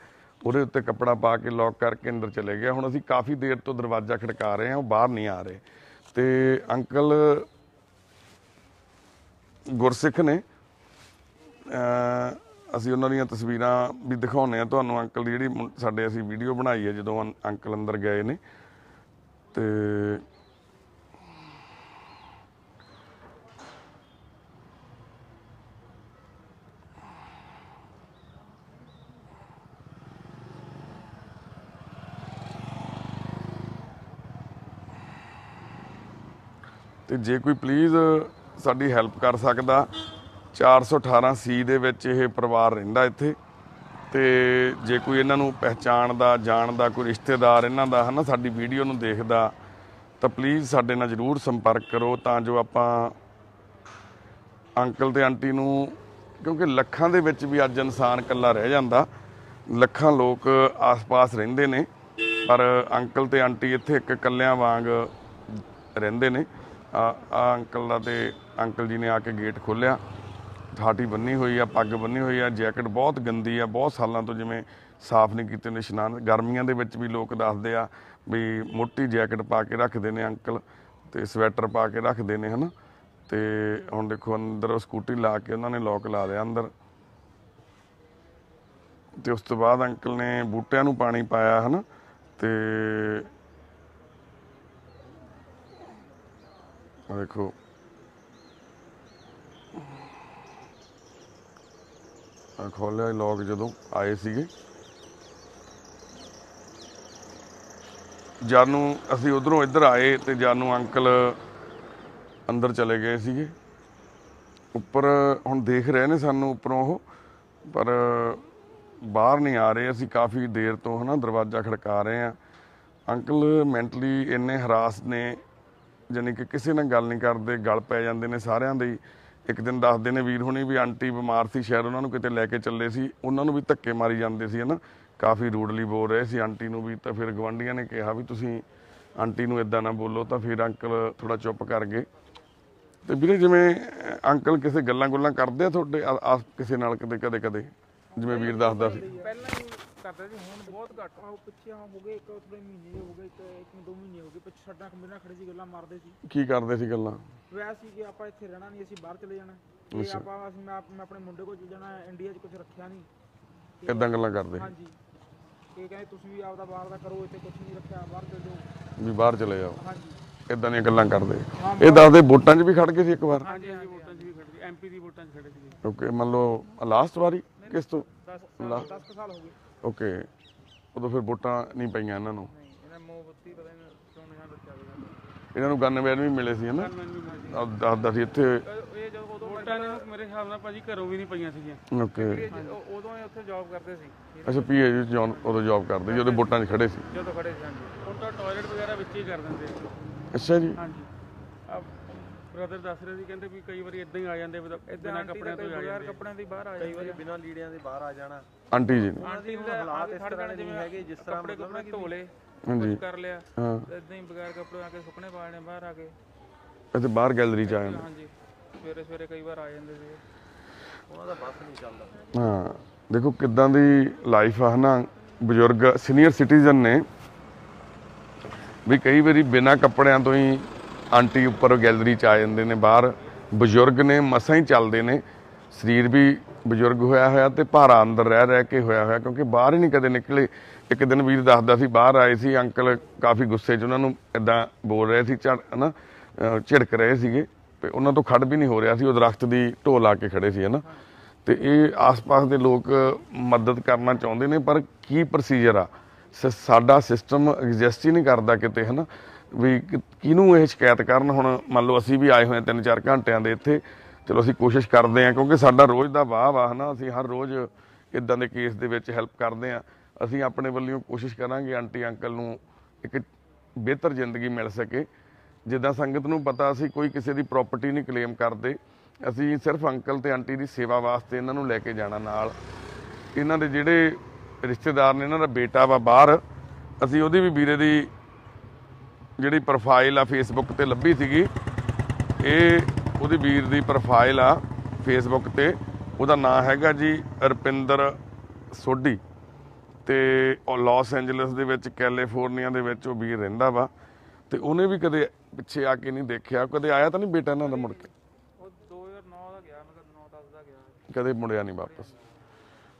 ਉਹਦੇ ਉੱਤੇ ਕੱਪੜਾ ਪਾ ਕੇ ਲੌਕ ਕਰਕੇ ਅੰਦਰ ਚਲੇ ਗਿਆ। ਹੁਣ ਅਸੀਂ ਕਾਫੀ ਦੇਰ ਤੋਂ ਦਰਵਾਜ਼ਾ ਖੜਕਾ ਰਹੇ ਹਾਂ, ਉਹ ਬਾਹਰ ਨਹੀਂ ਆ ਰਹੇ। ਤੇ ਅੰਕਲ ਗੁਰਸਿੱਖ ਨੇ ਅਸੀਂ ਉਹਨਾਂ ਦੀਆਂ ਤਸਵੀਰਾਂ ਵੀ ਦਿਖਾਉਨੇ ਆ ਤੁਹਾਨੂੰ ਅੰਕਲ ਦੀ ਜਿਹੜੀ ਸਾਡੇ ਅਸੀਂ ਵੀਡੀਓ ਬਣਾਈ ਹੈ ਜਦੋਂ ਅੰ- ਅੰਕਲ ਅੰਦਰ ਗਏ ਨੇ। ਤੇ ਤੇ ਜੇ ਕੋਈ ਪਲੀਜ਼ ਸਾਡੀ ਹੈਲਪ ਕਰ ਸਕਦਾ 418 ਸੀ ਦੇ ਵਿੱਚ ਇਹ ਪਰਿਵਾਰ ਰਹਿੰਦਾ ਇੱਥੇ। ਤੇ ਜੇ ਕੋਈ ਇਹਨਾਂ ਨੂੰ ਪਹਿਚਾਣ ਦਾ, ਜਾਣ ਦਾ, ਕੋਈ ਰਿਸ਼ਤੇਦਾਰ ਇਹਨਾਂ ਦਾ ਹਨਾ, ਸਾਡੀ ਵੀਡੀਓ ਨੂੰ ਦੇਖਦਾ, ਤਾਂ ਪਲੀਜ਼ ਸਾਡੇ ਨਾਲ ਜਰੂਰ ਸੰਪਰਕ ਕਰੋ, ਤਾਂ ਜੋ ਆਪਾਂ ਅੰਕਲ ਤੇ ਆਂਟੀ ਨੂੰ, ਕਿਉਂਕਿ ਲੱਖਾਂ ਦੇ ਵਿੱਚ ਵੀ ਅੱਜ ਇਨਸਾਨ ਇਕੱਲਾ ਰਹਿ ਜਾਂਦਾ। ਲੱਖਾਂ ਲੋਕ ਆਸ-ਪਾਸ ਰਹਿੰਦੇ ਨੇ, ਪਰ ਅੰਕਲ ਤੇ ਆਂਟੀ ਇੱਥੇ ਇੱਕ ਇਕੱਲਿਆਂ ਵਾਂਗ ਰਹਿੰਦੇ ਨੇ। ਆ ਅੰਕਲ ਦਾ ਤੇ ਅੰਕਲ ਜੀ ਨੇ ਆ ਕੇ ਗੇਟ ਖੋਲ੍ਹਿਆ। ਠਾਠੀ ਬੰਨੀ ਹੋਈ ਆ, ਪੱਗ ਬੰਨੀ ਹੋਈ ਆ, ਜੈਕਟ ਬਹੁਤ ਗੰਦੀ ਆ, ਬਹੁਤ ਸਾਲਾਂ ਤੋਂ ਜਿਵੇਂ ਸਾਫ਼ ਨਹੀਂ ਕੀਤੇ ਨੇ ਇਸ਼ਨਾਨ ਗਰਮੀਆਂ ਦੇ ਵਿੱਚ ਵੀ ਲੋਕ ਦੱਸਦੇ ਆ ਵੀ ਮੋਟੀ ਜੈਕਟ ਪਾ ਕੇ ਰੱਖਦੇ ਨੇ ਅੰਕਲ ਤੇ ਸਵੈਟਰ ਪਾ ਕੇ ਰੱਖਦੇ ਨੇ, ਹਨਾ? ਤੇ ਹੁਣ ਦੇਖੋ ਅੰਦਰ ਸਕੂਟੀ ਲਾ ਕੇ ਉਹਨਾਂ ਨੇ ਲੋਕ ਲਾ ਲਿਆ ਅੰਦਰ। ਤੇ ਉਸ ਤੋਂ ਬਾਅਦ ਅੰਕਲ ਨੇ ਬੂਟਿਆਂ ਨੂੰ ਪਾਣੀ ਪਾਇਆ, ਹਨਾ? ਤੇ ਦੇਖੋ ਖੋਲਿਆ ਲੋਕ ਜਦੋਂ ਆਏ ਸੀਗੇ ਜਾਨੂੰ ਅਸੀਂ ਉਧਰੋਂ ਇੱਧਰ ਆਏ ਤੇ ਜਾਨੂੰ ਅੰਕਲ ਅੰਦਰ ਚਲੇ ਗਏ ਸੀਗੇ ਉੱਪਰ ਹੁਣ ਦੇਖ ਰਹੇ ਨੇ ਸਾਨੂੰ ਉੱਪਰੋਂ ਉਹ ਪਰ ਬਾਹਰ ਨਹੀਂ ਆ ਰਹੇ ਅਸੀਂ ਕਾਫੀ ਦੇਰ ਤੋਂ ਹਨਾ ਦਰਵਾਜ਼ਾ ਖੜਕਾ ਰਹੇ ਆ ਅੰਕਲ ਮੈਂਟਲੀ ਇੰਨੇ ਹਰਾਸ ਨੇ ਜਾਣੀ ਕਿ ਕਿਸੇ ਨਾਲ ਗੱਲ ਨਹੀਂ ਕਰਦੇ, ਗੱਲ ਪੈ ਜਾਂਦੇ ਨੇ ਸਾਰਿਆਂ ਦੇ ਇੱਕ ਦਿਨ ਦੱਸਦੇ ਨੇ ਵੀਰ ਹੁਣੀ ਵੀ ਆਂਟੀ ਬਿਮਾਰ ਸੀ, ਸ਼ਾਇਦ ਉਹਨਾਂ ਨੂੰ ਕਿਤੇ ਲੈ ਕੇ ਚੱਲੇ ਸੀ, ਉਹਨਾਂ ਨੂੰ ਵੀ ਧੱਕੇ ਮਾਰੀ ਜਾਂਦੇ ਸੀ, ਹਨਾ। ਕਾਫੀ ਰੂਡਲੀ ਬੋਲ ਰਹੇ ਸੀ ਆਂਟੀ ਨੂੰ ਵੀ, ਤਾਂ ਫਿਰ ਗਵਾਂਢੀਆਂ ਨੇ ਕਿਹਾ ਵੀ ਤੁਸੀਂ ਆਂਟੀ ਨੂੰ ਇਦਾਂ ਨਾ ਬੋਲੋ, ਤਾਂ ਫਿਰ ਅੰਕਲ ਥੋੜਾ ਚੁੱਪ ਕਰ ਗਏ। ਤੇ ਵੀਰੇ ਜਿਵੇਂ ਅੰਕਲ ਕਿਸੇ ਗੱਲਾਂ ਗੁੱਲਾਂ ਕਰਦੇ ਆ ਤੁਹਾਡੇ ਕਿਸੇ ਨਾਲ ਕਦੇ ਕਦੇ ਕਦੇ? ਜਿਵੇਂ ਵੀਰ ਦੱਸਦਾ ਸੀ। ਕਰਦੇ ਸੀ ਹੁਣ ਬਹੁਤ ਘੱਟ ਆਹ ਪਿੱਛੇ ਆ ਹੋ ਗਏ ਇੱਕ ਥੋੜੇ ਮਹੀਨੇ ਹੋ ਗਏ ਇੱਕ ਇੱਕ ਦੋ ਮਹੀਨੇ ਹੋ ਗਏ ਪਿੱਛੇ ਸਾਡਾ ਮੇਰੇ ਨਾਲ ਖੜੇ ਸੀ ਗੱਲਾਂ ਮਾਰਦੇ ਸੀ। ਕੀ ਕਰਦੇ ਸੀ ਗੱਲਾਂ? ਵੈਸੇ ਸੀ ਕਿ ਆਪਾਂ ਇੱਥੇ ਰਹਿਣਾ ਨਹੀਂ ਅਸੀਂ ਬਾਹਰ ਚਲੇ ਜਾਣਾ। ਤੇ ਆਪਾਂ ਅਸੀਂ ਮੈਂ ਆਪ- ਮੈਂ ਆਪਣੇ ਮੁੰਡੇ ਕੋਲ ਚਲ ਜਾਣਾ ਇੰਡੀਆ 'ਚ ਕੁਝ ਰੱਖਿਆ ਨਹੀਂ। ਇਦਾਂ ਗੱਲਾਂ ਕਰਦੇ? ਹਾਂਜੀ। ਇਹ ਕਹਿੰਦੇ ਤੁਸੀਂ ਵੀ ਆਪਦਾ ਬਾਹਰ ਦਾ ਕਰੋ ਇੱਥੇ ਕੁਝ ਨਹੀਂ ਰੱਖਿਆ ਬਾਹਰ ਚਲੇ ਜਾਓ। ਵੀ ਬਾਹਰ ਚਲੇ ਜਾਓ। ਹਾਂਜੀ। ਇਦਾਂ ਦੀਆਂ ਗੱਲਾਂ ਕਰਦੇ? ਇਹ ਦੱਸਦੇ ਵੋਟਾਂ 'ਚ ਵੀ ਖੜ ਗਏ ਸੀ ਇੱਕ ਵਾਰ? ਹਾਂਜੀ ਹਾਂਜੀ ਵੋਟਾਂ 'ਚ ਵੀ ਖੜੇ ਸੀ ਐਮਪੀ ਦੀ ਵੋਟਾਂ 'ਚ ਖੜੇ ਸੀ ਓਕੇ ਮੰਨ ਲਓ ਲਾਸਟ ਵਾਰੀ ਕਿਸ ਤੋਂ? 10 10 ਸਾਲ ਹੋ ਗਏ। ਓਕੇ। ਉਦੋਂ ਫਿਰ ਵੋਟਾਂ ਨਹੀਂ ਪਈਆਂ ਇਹਨਾਂ ਨੂੰ। ਨਹੀਂ ਇਹਨਾਂ ਮੋਮਬੱਤੀ ਪਤਾ ਨਹੀਂ ਕਿਉਂ ਰੱਖਿਆ ਹੋਇਆ ਇਹਨਾਂ ਨੂੰ ਗਨ ਵੈਨ ਵੀ ਮਿਲੇ ਸੀ ਹਨਾ? ਆਹ ਦੱਸਦਾ ਸੀ ਇੱਥੇ। ਇਹ ਜਦੋਂ ਉਦੋਂ ਵੋਟਾਂ ਨੂੰ ਮੇਰੇ ਹਿਸਾਬ ਨਾਲ ਭਾਜੀ ਘਰੋਂ ਵੀ ਨਹੀਂ ਪਈਆਂ ਸੀਗੀਆਂ। ਓਕੇ। ਉਦੋਂ ਇਹ ਉੱਥੇ ਜੌਬ ਕਰਦੇ ਸੀ। ਅੱਛਾ ਪੀਏ ਜੀ ਜੌਨ ਉਦੋਂ ਜੌਬ ਕਰਦੇ ਸੀ ਉਹਦੇ ਵੋਟਾਂ 'ਚ ਖੜੇ ਸੀ। ਜਦੋਂ ਖੜੇ ਸੀ ਹਾਂਜੀ। ਹੁਣ ਤਾਂ ਟਾਇਲਟ ਵਗੈਰਾ ਵਿੱਚ ਹੀ ਕਰ ਦਿੰਦੇ ਅੱਛਾ ਜੀ। ਹਾਂਜੀ। ਆ ਬ੍ਰਦਰ ਦੱਸ ਰਹੇ ਸੀ ਕਹਿੰਦੇ ਵੀ ਕਈ ਵਾਰੀ ਇਦਾਂ ਹੀ ਆ ਜਾਂਦੇ ਵੀ ਤਾਂ ਬਿਨਾਂ ਕੱਪੜਿਆਂ ਤੋਂ ਹੀ ਆ ਜਾਂਦੇ ਕੱਪੜਿਆਂ ਦੇ ਬਾਹਰ ਆ ਜਾਂਦੇ ਆ। ਬਿਨਾਂ ਲੀੜਿਆਂ ਦੇ ਬਾਹਰ ਆ ਜਾਣਾ। ਆਂਟੀ ਜੀ। ਨੇ ਆਂਟੀ ਦਾ ਹਾਲਾਤ ਇਸ ਤਰ੍ਹਾਂ ਦੇ ਹੈਗੇ ਜਿਸ ਤਰ੍ਹਾਂ ਮਤਲਬ ਕੁਪੜੇ ਧੋ ਲਏ ਹਾਂਜੀ। ਕਰ ਲਿਆ ਹਾਂ। ਇਦਾਂ ਹੀ ਬਗੈਰ ਕੱਪੜੇ ਆ ਕੇ ਸੁੱਕਣੇ ਪਾਣੇ ਬਾਹਰ ਆ ਕੇ। ਇੱਥੇ ਬਾਹਰ ਗੈਲਰੀ 'ਚ ਆ ਜਾਂਦੇ। ਹਾਂਜੀ ਸਵੇਰੇ ਸਵੇਰੇ ਕਈ ਵਾਰ ਆ ਜਾਂਦੇ ਸੀ। ਉਹਨਾਂ ਦਾ ਬੱਸ ਨਹੀਂ ਚੱਲਦਾ। ਹਾਂ ਦੇਖੋ ਕਿੱਦਾਂ ਦੀ ਲਾਈਫ ਆ ਹਨਾ? ਬਜ਼ੁਰਗ ਸੀਨੀਅਰ ਸਿਟੀਜ਼ਨ ਨੇ ਵੀ ਕਈ ਵਾਰੀ ਬਿਨਾਂ ਕੱਪੜਿਆਂ ਤੋਂ ਹੀ ਆਂਟੀ ਉੱਪਰ ਗੈਲਰੀ 'ਚ ਆ ਜਾਂਦੇ ਨੇ ਬਾਹਰ। ਬਜ਼ੁਰਗ ਨੇ, ਮਸਾਂ ਹੀ ਚੱਲਦੇ ਨੇ। ਸਰੀਰ ਵੀ ਬਜ਼ੁਰਗ ਹੋਇਆ ਹੋਇਆ ਤੇ ਭਾਰਾ ਅੰਦਰ ਰਹਿ ਰਹਿ ਕੇ ਹੋਇਆ ਹੋਇਆ ਕਿਉਂਕਿ ਬਾਹਰ ਹੀ ਨਹੀਂ ਕਦੇ ਨਿਕਲੇ। ਇੱਕ ਦਿਨ ਵੀਰ ਦੱਸਦਾ ਸੀ, ਬਾਹਰ ਆਏ ਸੀ, ਅੰਕਲ ਕਾਫੀ ਗੁੱਸੇ 'ਚ ਉਹਨਾਂ ਨੂੰ ਇਦਾਂ ਬੋਲ ਰਹੇ ਸੀ ਝੜ ਹਨਾ, ਅਹ, ਝਿੜਕ ਰਹੇ ਸੀਗੇ। ਤੇ ਉਹਨਾਂ ਤੋਂ ਖੜ ਵੀ ਨਹੀਂ ਹੋ ਰਿਹਾ ਸੀ, ਉਹ ਦਰਖਤ ਦੀ ਢੋਲ ਆ ਕੇ ਖੜੇ ਸੀ, ਹਨਾ। ਤੇ ਇਹ ਆਸ-ਪਾਸ ਦੇ ਲੋਕ ਮਦਦ ਕਰਨਾ ਚਾਹੁੰਦੇ ਨੇ, ਪਰ ਕੀ ਪ੍ਰੋਸੀਜਰ ਆ? ਸ- ਸਾਡਾ ਸਿਸਟਮ ਐਗਜ਼ਿਸਟ ਹੀ ਨਹੀਂ ਕਰਦਾ ਕਿਤੇ, ਹਨਾ। ਵੀ ਕਿਹਨੂੰ ਇਹ ਸ਼ਿਕਾਇਤ ਕਰਨ? ਹੁਣ ਮੰਨ ਲਓ ਅਸੀਂ ਵੀ ਆਏ ਹੋਏ 3-4 ਘੰਟਿਆਂ ਦੇ ਇੱਥੇ। ਚਲੋ ਅਸੀਂ ਕੋਸ਼ਿਸ਼ ਕਰਦੇ ਹਾਂ, ਕਿਉਂਕਿ ਸਾਡਾ ਰੋਜ਼ ਦਾ ਵਾਹ ਵਾ ਨਾ ਅਸੀਂ ਹਰ ਰੋਜ਼ ਇਦਾਂ ਦੇ ਕੇਸ ਦੇ ਵਿੱਚ ਹੈਲਪ ਕਰਦੇ ਹਾਂ। ਅਸੀਂ ਆਪਣੇ ਵੱਲੋਂ ਕੋਸ਼ਿਸ਼ ਕਰਾਂਗੇ ਆਂਟੀ, ਅੰਕਲ ਨੂੰ ਇੱਕ ਬਿਹਤਰ ਜ਼ਿੰਦਗੀ ਮਿਲ ਸਕੇ। ਜਿੱਦਾਂ ਸੰਗਤ ਨੂੰ ਪਤਾ, ਅਸੀਂ ਕੋਈ ਕਿਸੇ ਦੀ ਪ੍ਰਾਪਰਟੀ ਨਹੀਂ ਕਲੇਮ ਕਰਦੇ। ਅਸੀਂ ਸਿਰਫ ਅੰਕਲ ਤੇ ਆਂਟੀ ਦੀ ਸੇਵਾ ਵਾਸਤੇ ਇਹਨਾਂ ਨੂੰ ਲੈ ਕੇ ਜਾਣਾ ਨਾਲ। ਇਹਨਾਂ ਦੇ ਜਿਹੜੇ ਰਿਸ਼ਤੇਦਾਰ ਨੇ, ਇਹਨਾਂ ਦਾ ਬੇਟਾ ਵਾ ਬਾਹਰ, ਅਸੀਂ ਉਹਦੀ ਵੀ ਵੀਰੇ ਦੀ ਜਿਹੜੀ ਪ੍ਰੋਫਾਈਲ ਆ ਫੇਸਬੁੱਕ ਤੇ ਲੱਭੀ ਸੀਗੀ ਇਹ ਉਹਦੀ ਵੀਰ ਦੀ ਪ੍ਰੋਫਾਈਲ ਆ ਫੇਸਬੁੱਕ ਤੇ। ਉਹਦਾ ਨਾਮ ਹੈਗਾ ਜੀ ਰਪਿੰਦਰ ਸੋਢੀ। ਤੇ ਉਹ ਲਾਸ ਐਂਜਲਸ ਦੇ ਵਿੱਚ ਕੈਲੀਫੋਰਨੀਆ ਦੇ ਵਿੱਚ ਉਹ ਵੀਰ ਰਹਿੰਦਾ ਵਾ। ਤੇ ਉਹਨੇ ਵੀ ਕਦੇ ਪਿੱਛੇ ਆ ਕੇ ਨਹੀਂ ਦੇਖਿਆ। ਕਦੇ ਆਇਆ ਤਾਂ ਨਹੀਂ ਬੇਟਾ ਇਹਨਾਂ ਦਾ ਮੁੜ ਕੇ? ਉਹ 2009 ਦਾ ਗਿਆ ਮਤਲਬ 9 10 ਦਾ ਗਿਆ। ਕਦੇ ਮੁੜਿਆ ਨਹੀਂ ਵਾਪਸ।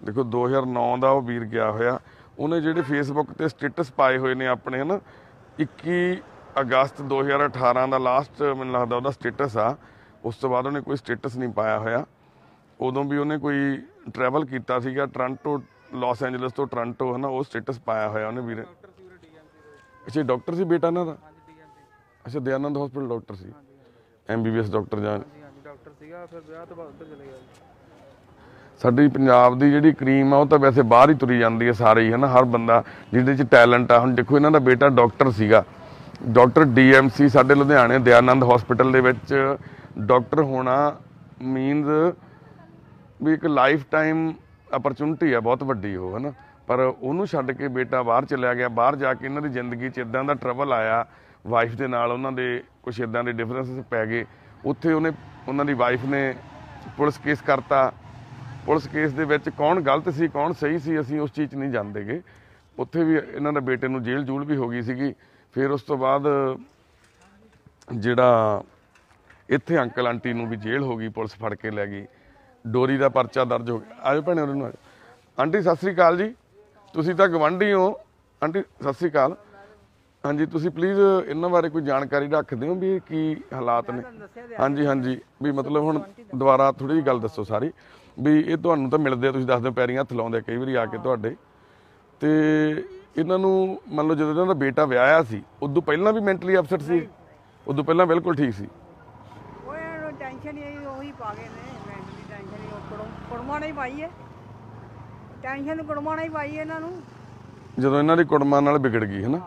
ਦੇਖੋ 2009 ਦਾ ਉਹ ਵੀਰ ਗਿਆ ਹੋਇਆ। ਉਹਨੇ ਜਿਹੜੇ ਫੇਸਬੁੱਕ ਤੇ ਸਟੇਟਸ ਪਾਏ ਹੋਏ ਨੇ ਆਪਣੇ ਹਨਾ? 21 ਅਗਸਤ 2018 ਦਾ ਲਾਸਟ ਮੈਨੂੰ ਲੱਗਦਾ ਉਹਦਾ ਸਟੇਟਸ ਆ। ਉਸ ਤੋਂ ਬਾਅਦ ਉਹਨੇ ਕੋਈ ਸਟੇਟਸ ਨਹੀਂ ਪਾਇਆ ਹੋਇਆ। ਉਦੋਂ ਵੀ ਉਹਨੇ ਕੋਈ ਟਰੈਵਲ ਕੀਤਾ ਸੀਗਾ ਟ੍ਰਾਂਟੋ ਲਾਸ ਐਂਜਲਸ ਤੋਂ ਟ੍ਰਾਂਟੋ ਹਨਾ, ਉਹ ਸਟੇਟਸ ਪਾਇਆ ਹੋਇਆ ਉਹਨੇ ਵੀਰੇ। ਅੱਛਾ ਡਾਕਟਰ ਸੀ ਬੇਟਾ ਇਹਨਾਂ ਦਾ? ਅੱਛਾ, ਦਿਆਨੰਦ ਹਸਪੀਟਲ ਡਾਕਟਰ ਸੀ। ਐਮਬੀਬੀਐਸ ਡਾਕਟਰ ਜਾਂ ਹਾਂਜੀ ਹਾਂਜੀ ਡਾਕਟਰ ਸੀਗਾ, ਫਿਰ ਵਿਆਹ ਤੋਂ ਬਾਅਦ ਉੱਧਰ ਚਲੇ ਗਿਆ ਸਾਡੀ ਪੰਜਾਬ ਦੀ ਜਿਹੜੀ ਕਰੀਮ ਆ, ਉਹ ਤਾਂ ਵੈਸੇ ਬਾਹਰ ਹੀ ਤੁਰੀ ਜਾਂਦੀ ਹੈ ਸਾਰੇ ਹੀ, ਹਨਾ? ਹਰ ਬੰਦਾ, ਜਿਹਦੇ 'ਚ ਟੈਲੈਂਟ ਆ। ਹੁਣ ਦੇਖੋ, ਇਹਨਾਂ ਦਾ ਬੇਟਾ ਡਾਕਟਰ ਸੀਗਾ। ਡਾਕਟਰ ਡੀਐਮਸੀ ਸਾਡੇ ਲੁਧਿਆਣੇ, ਦਿਆਨੰਦ ਹਸਪੀਟਲ ਦੇ ਵਿੱਚ ਡਾਕਟਰ ਹੋਣਾ ਮੀਨਸ ਵੀ ਇੱਕ ਲਾਈਫ ਟਾਈਮ ਅਪਰਚੁਨਿਟੀ ਆ, ਬਹੁਤ ਵੱਡੀ ਉਹ, ਹਨਾ? ਪਰ ਉਹਨੂੰ ਛੱਡ ਕੇ ਬੇਟਾ ਬਾਹਰ ਚਲਿਆ ਗਿਆ। ਬਾਹਰ ਜਾ ਕੇ ਇਹਨਾਂ ਦੀ ਜ਼ਿੰਦਗੀ 'ਚ ਇਦਾਂ ਦਾ ਟਰਬਲ ਆਇਆ ਵਾਈਫ ਦੇ ਨਾਲ ਉਹਨਾਂ ਦੇ ਕੁਝ ਇਦਾਂ ਦੇ ਡਿਫਰੈਂਸਸ ਪੈ ਗਏ। ਉੱਥੇ ਉਹਨੇ, ਉਹਨਾਂ ਦੀ ਵਾਈਫ ਨੇ ਪੁਲਿਸ ਕੇਸ ਕਰਤਾ। ਪੁਲਿਸ ਕੇਸ ਦੇ ਵਿੱਚ ਕੌਣ ਗਲਤ ਸੀ ਕੌਣ ਸਹੀ ਸੀ ਅਸੀਂ ਉਸ ਚੀਜ਼ 'ਚ ਨਹੀਂ ਜਾਣਦੇਗੇ ਉੱਥੇ ਵੀ ਇਹਨਾਂ ਦੇ ਬੇਟੇ ਨੂੰ ਜੇਲ੍ਹ ਜੂਲ ਵੀ ਹੋ ਗਈ ਸੀਗੀ। ਫਿਰ ਉਸ ਤੋਂ ਬਾਅਦ ਜਿਹੜਾ ਇੱਥੇ ਅੰਕਲ ਆਂਟੀ ਨੂੰ ਵੀ ਜੇਲ੍ਹ ਹੋ ਗਈ ਪੁਲਿਸ ਫੜ ਕੇ ਲੈ ਗਈ। ਡੋਰੀ ਦਾ ਪਰਚਾ ਦਰਜ ਹੋ ਗਿਆ। ਆਜੋ ਭੈਣੇ ਉਹਨਾਂ ਨੂੰ ਆਂਟੀ ਸਤਿ ਸ੍ਰੀ ਅਕਾਲ ਜੀ। ਤੁਸੀਂ ਤਾਂ ਗਵੰਡੀ ਹੋ। ਆਂਟੀ ਸਤਿ ਸ੍ਰੀ ਅਕਾਲ। ਹਾਂਜੀ ਤੁਸੀਂ ਪਲੀਜ਼ ਇਹਨਾਂ ਬਾਰੇ ਕੋਈ ਜਾਣਕਾਰੀ ਰੱਖਦੇ ਹੋ ਵੀ ਕੀ ਹਾਲਾਤ ਨੇ? ਹਾਂਜੀ ਹਾਂਜੀ। ਵੀ ਮਤਲਬ ਹੁਣ ਦੁਬਾਰਾ ਥੋੜੀ ਜਿਹੀ ਗੱਲ ਦੱਸੋ ਸਾਰੀ। ਵੀ ਇਹ ਤੁਹਾਨੂੰ ਤਾਂ ਮਿਲਦੇ ਆ ਤੁਸੀਂ ਦੱਸਦੇ ਹੋ ਪੈਰੀਂ ਹੱਥ ਲਾਉਂਦੇ ਕਈ ਵਾਰੀ ਆ ਕੇ ਤੁਹਾਡੇ। ਤੇ ਇਹਨਾਂ ਨੂੰ ਮੰਨ ਲਓ ਜਦੋਂ ਇਹਨਾਂ ਦਾ ਬੇਟਾ ਵਿਆਹਿਆ ਸੀ ਉਦੋਂ ਪਹਿਲਾਂ ਵੀ ਮੈਂਟਲੀ ਅਪਸੈਟ ਸੀ? ਉਦੋਂ ਪਹਿਲਾਂ ਬਿਲਕੁਲ ਠੀਕ ਸੀ? ਉਹ ਇਹਨੂੰ ਟੈਨਸ਼ਨ ਹੀ ਆਈ ਉਹੀ ਪਾ ਗਏ ਨੇ ਮੈਂਟਲੀ ਟੈਨਸ਼ਨ ਹੀ ਉਹ ਕੁੜਮਾ ਨਹੀਂ ਪਾਈ ਹੈ ਟੈਨਸ਼ਨ ਕੁੜਮਾ ਨਹੀਂ ਪਾਈ ਇਹਨਾਂ ਨੂੰ। ਜਦੋਂ ਇਹਨਾਂ ਦੀ ਕੁੜਮਾਂ ਨਾਲ ਵਿਗੜ ਗਈ ਹੈ। ਨਾ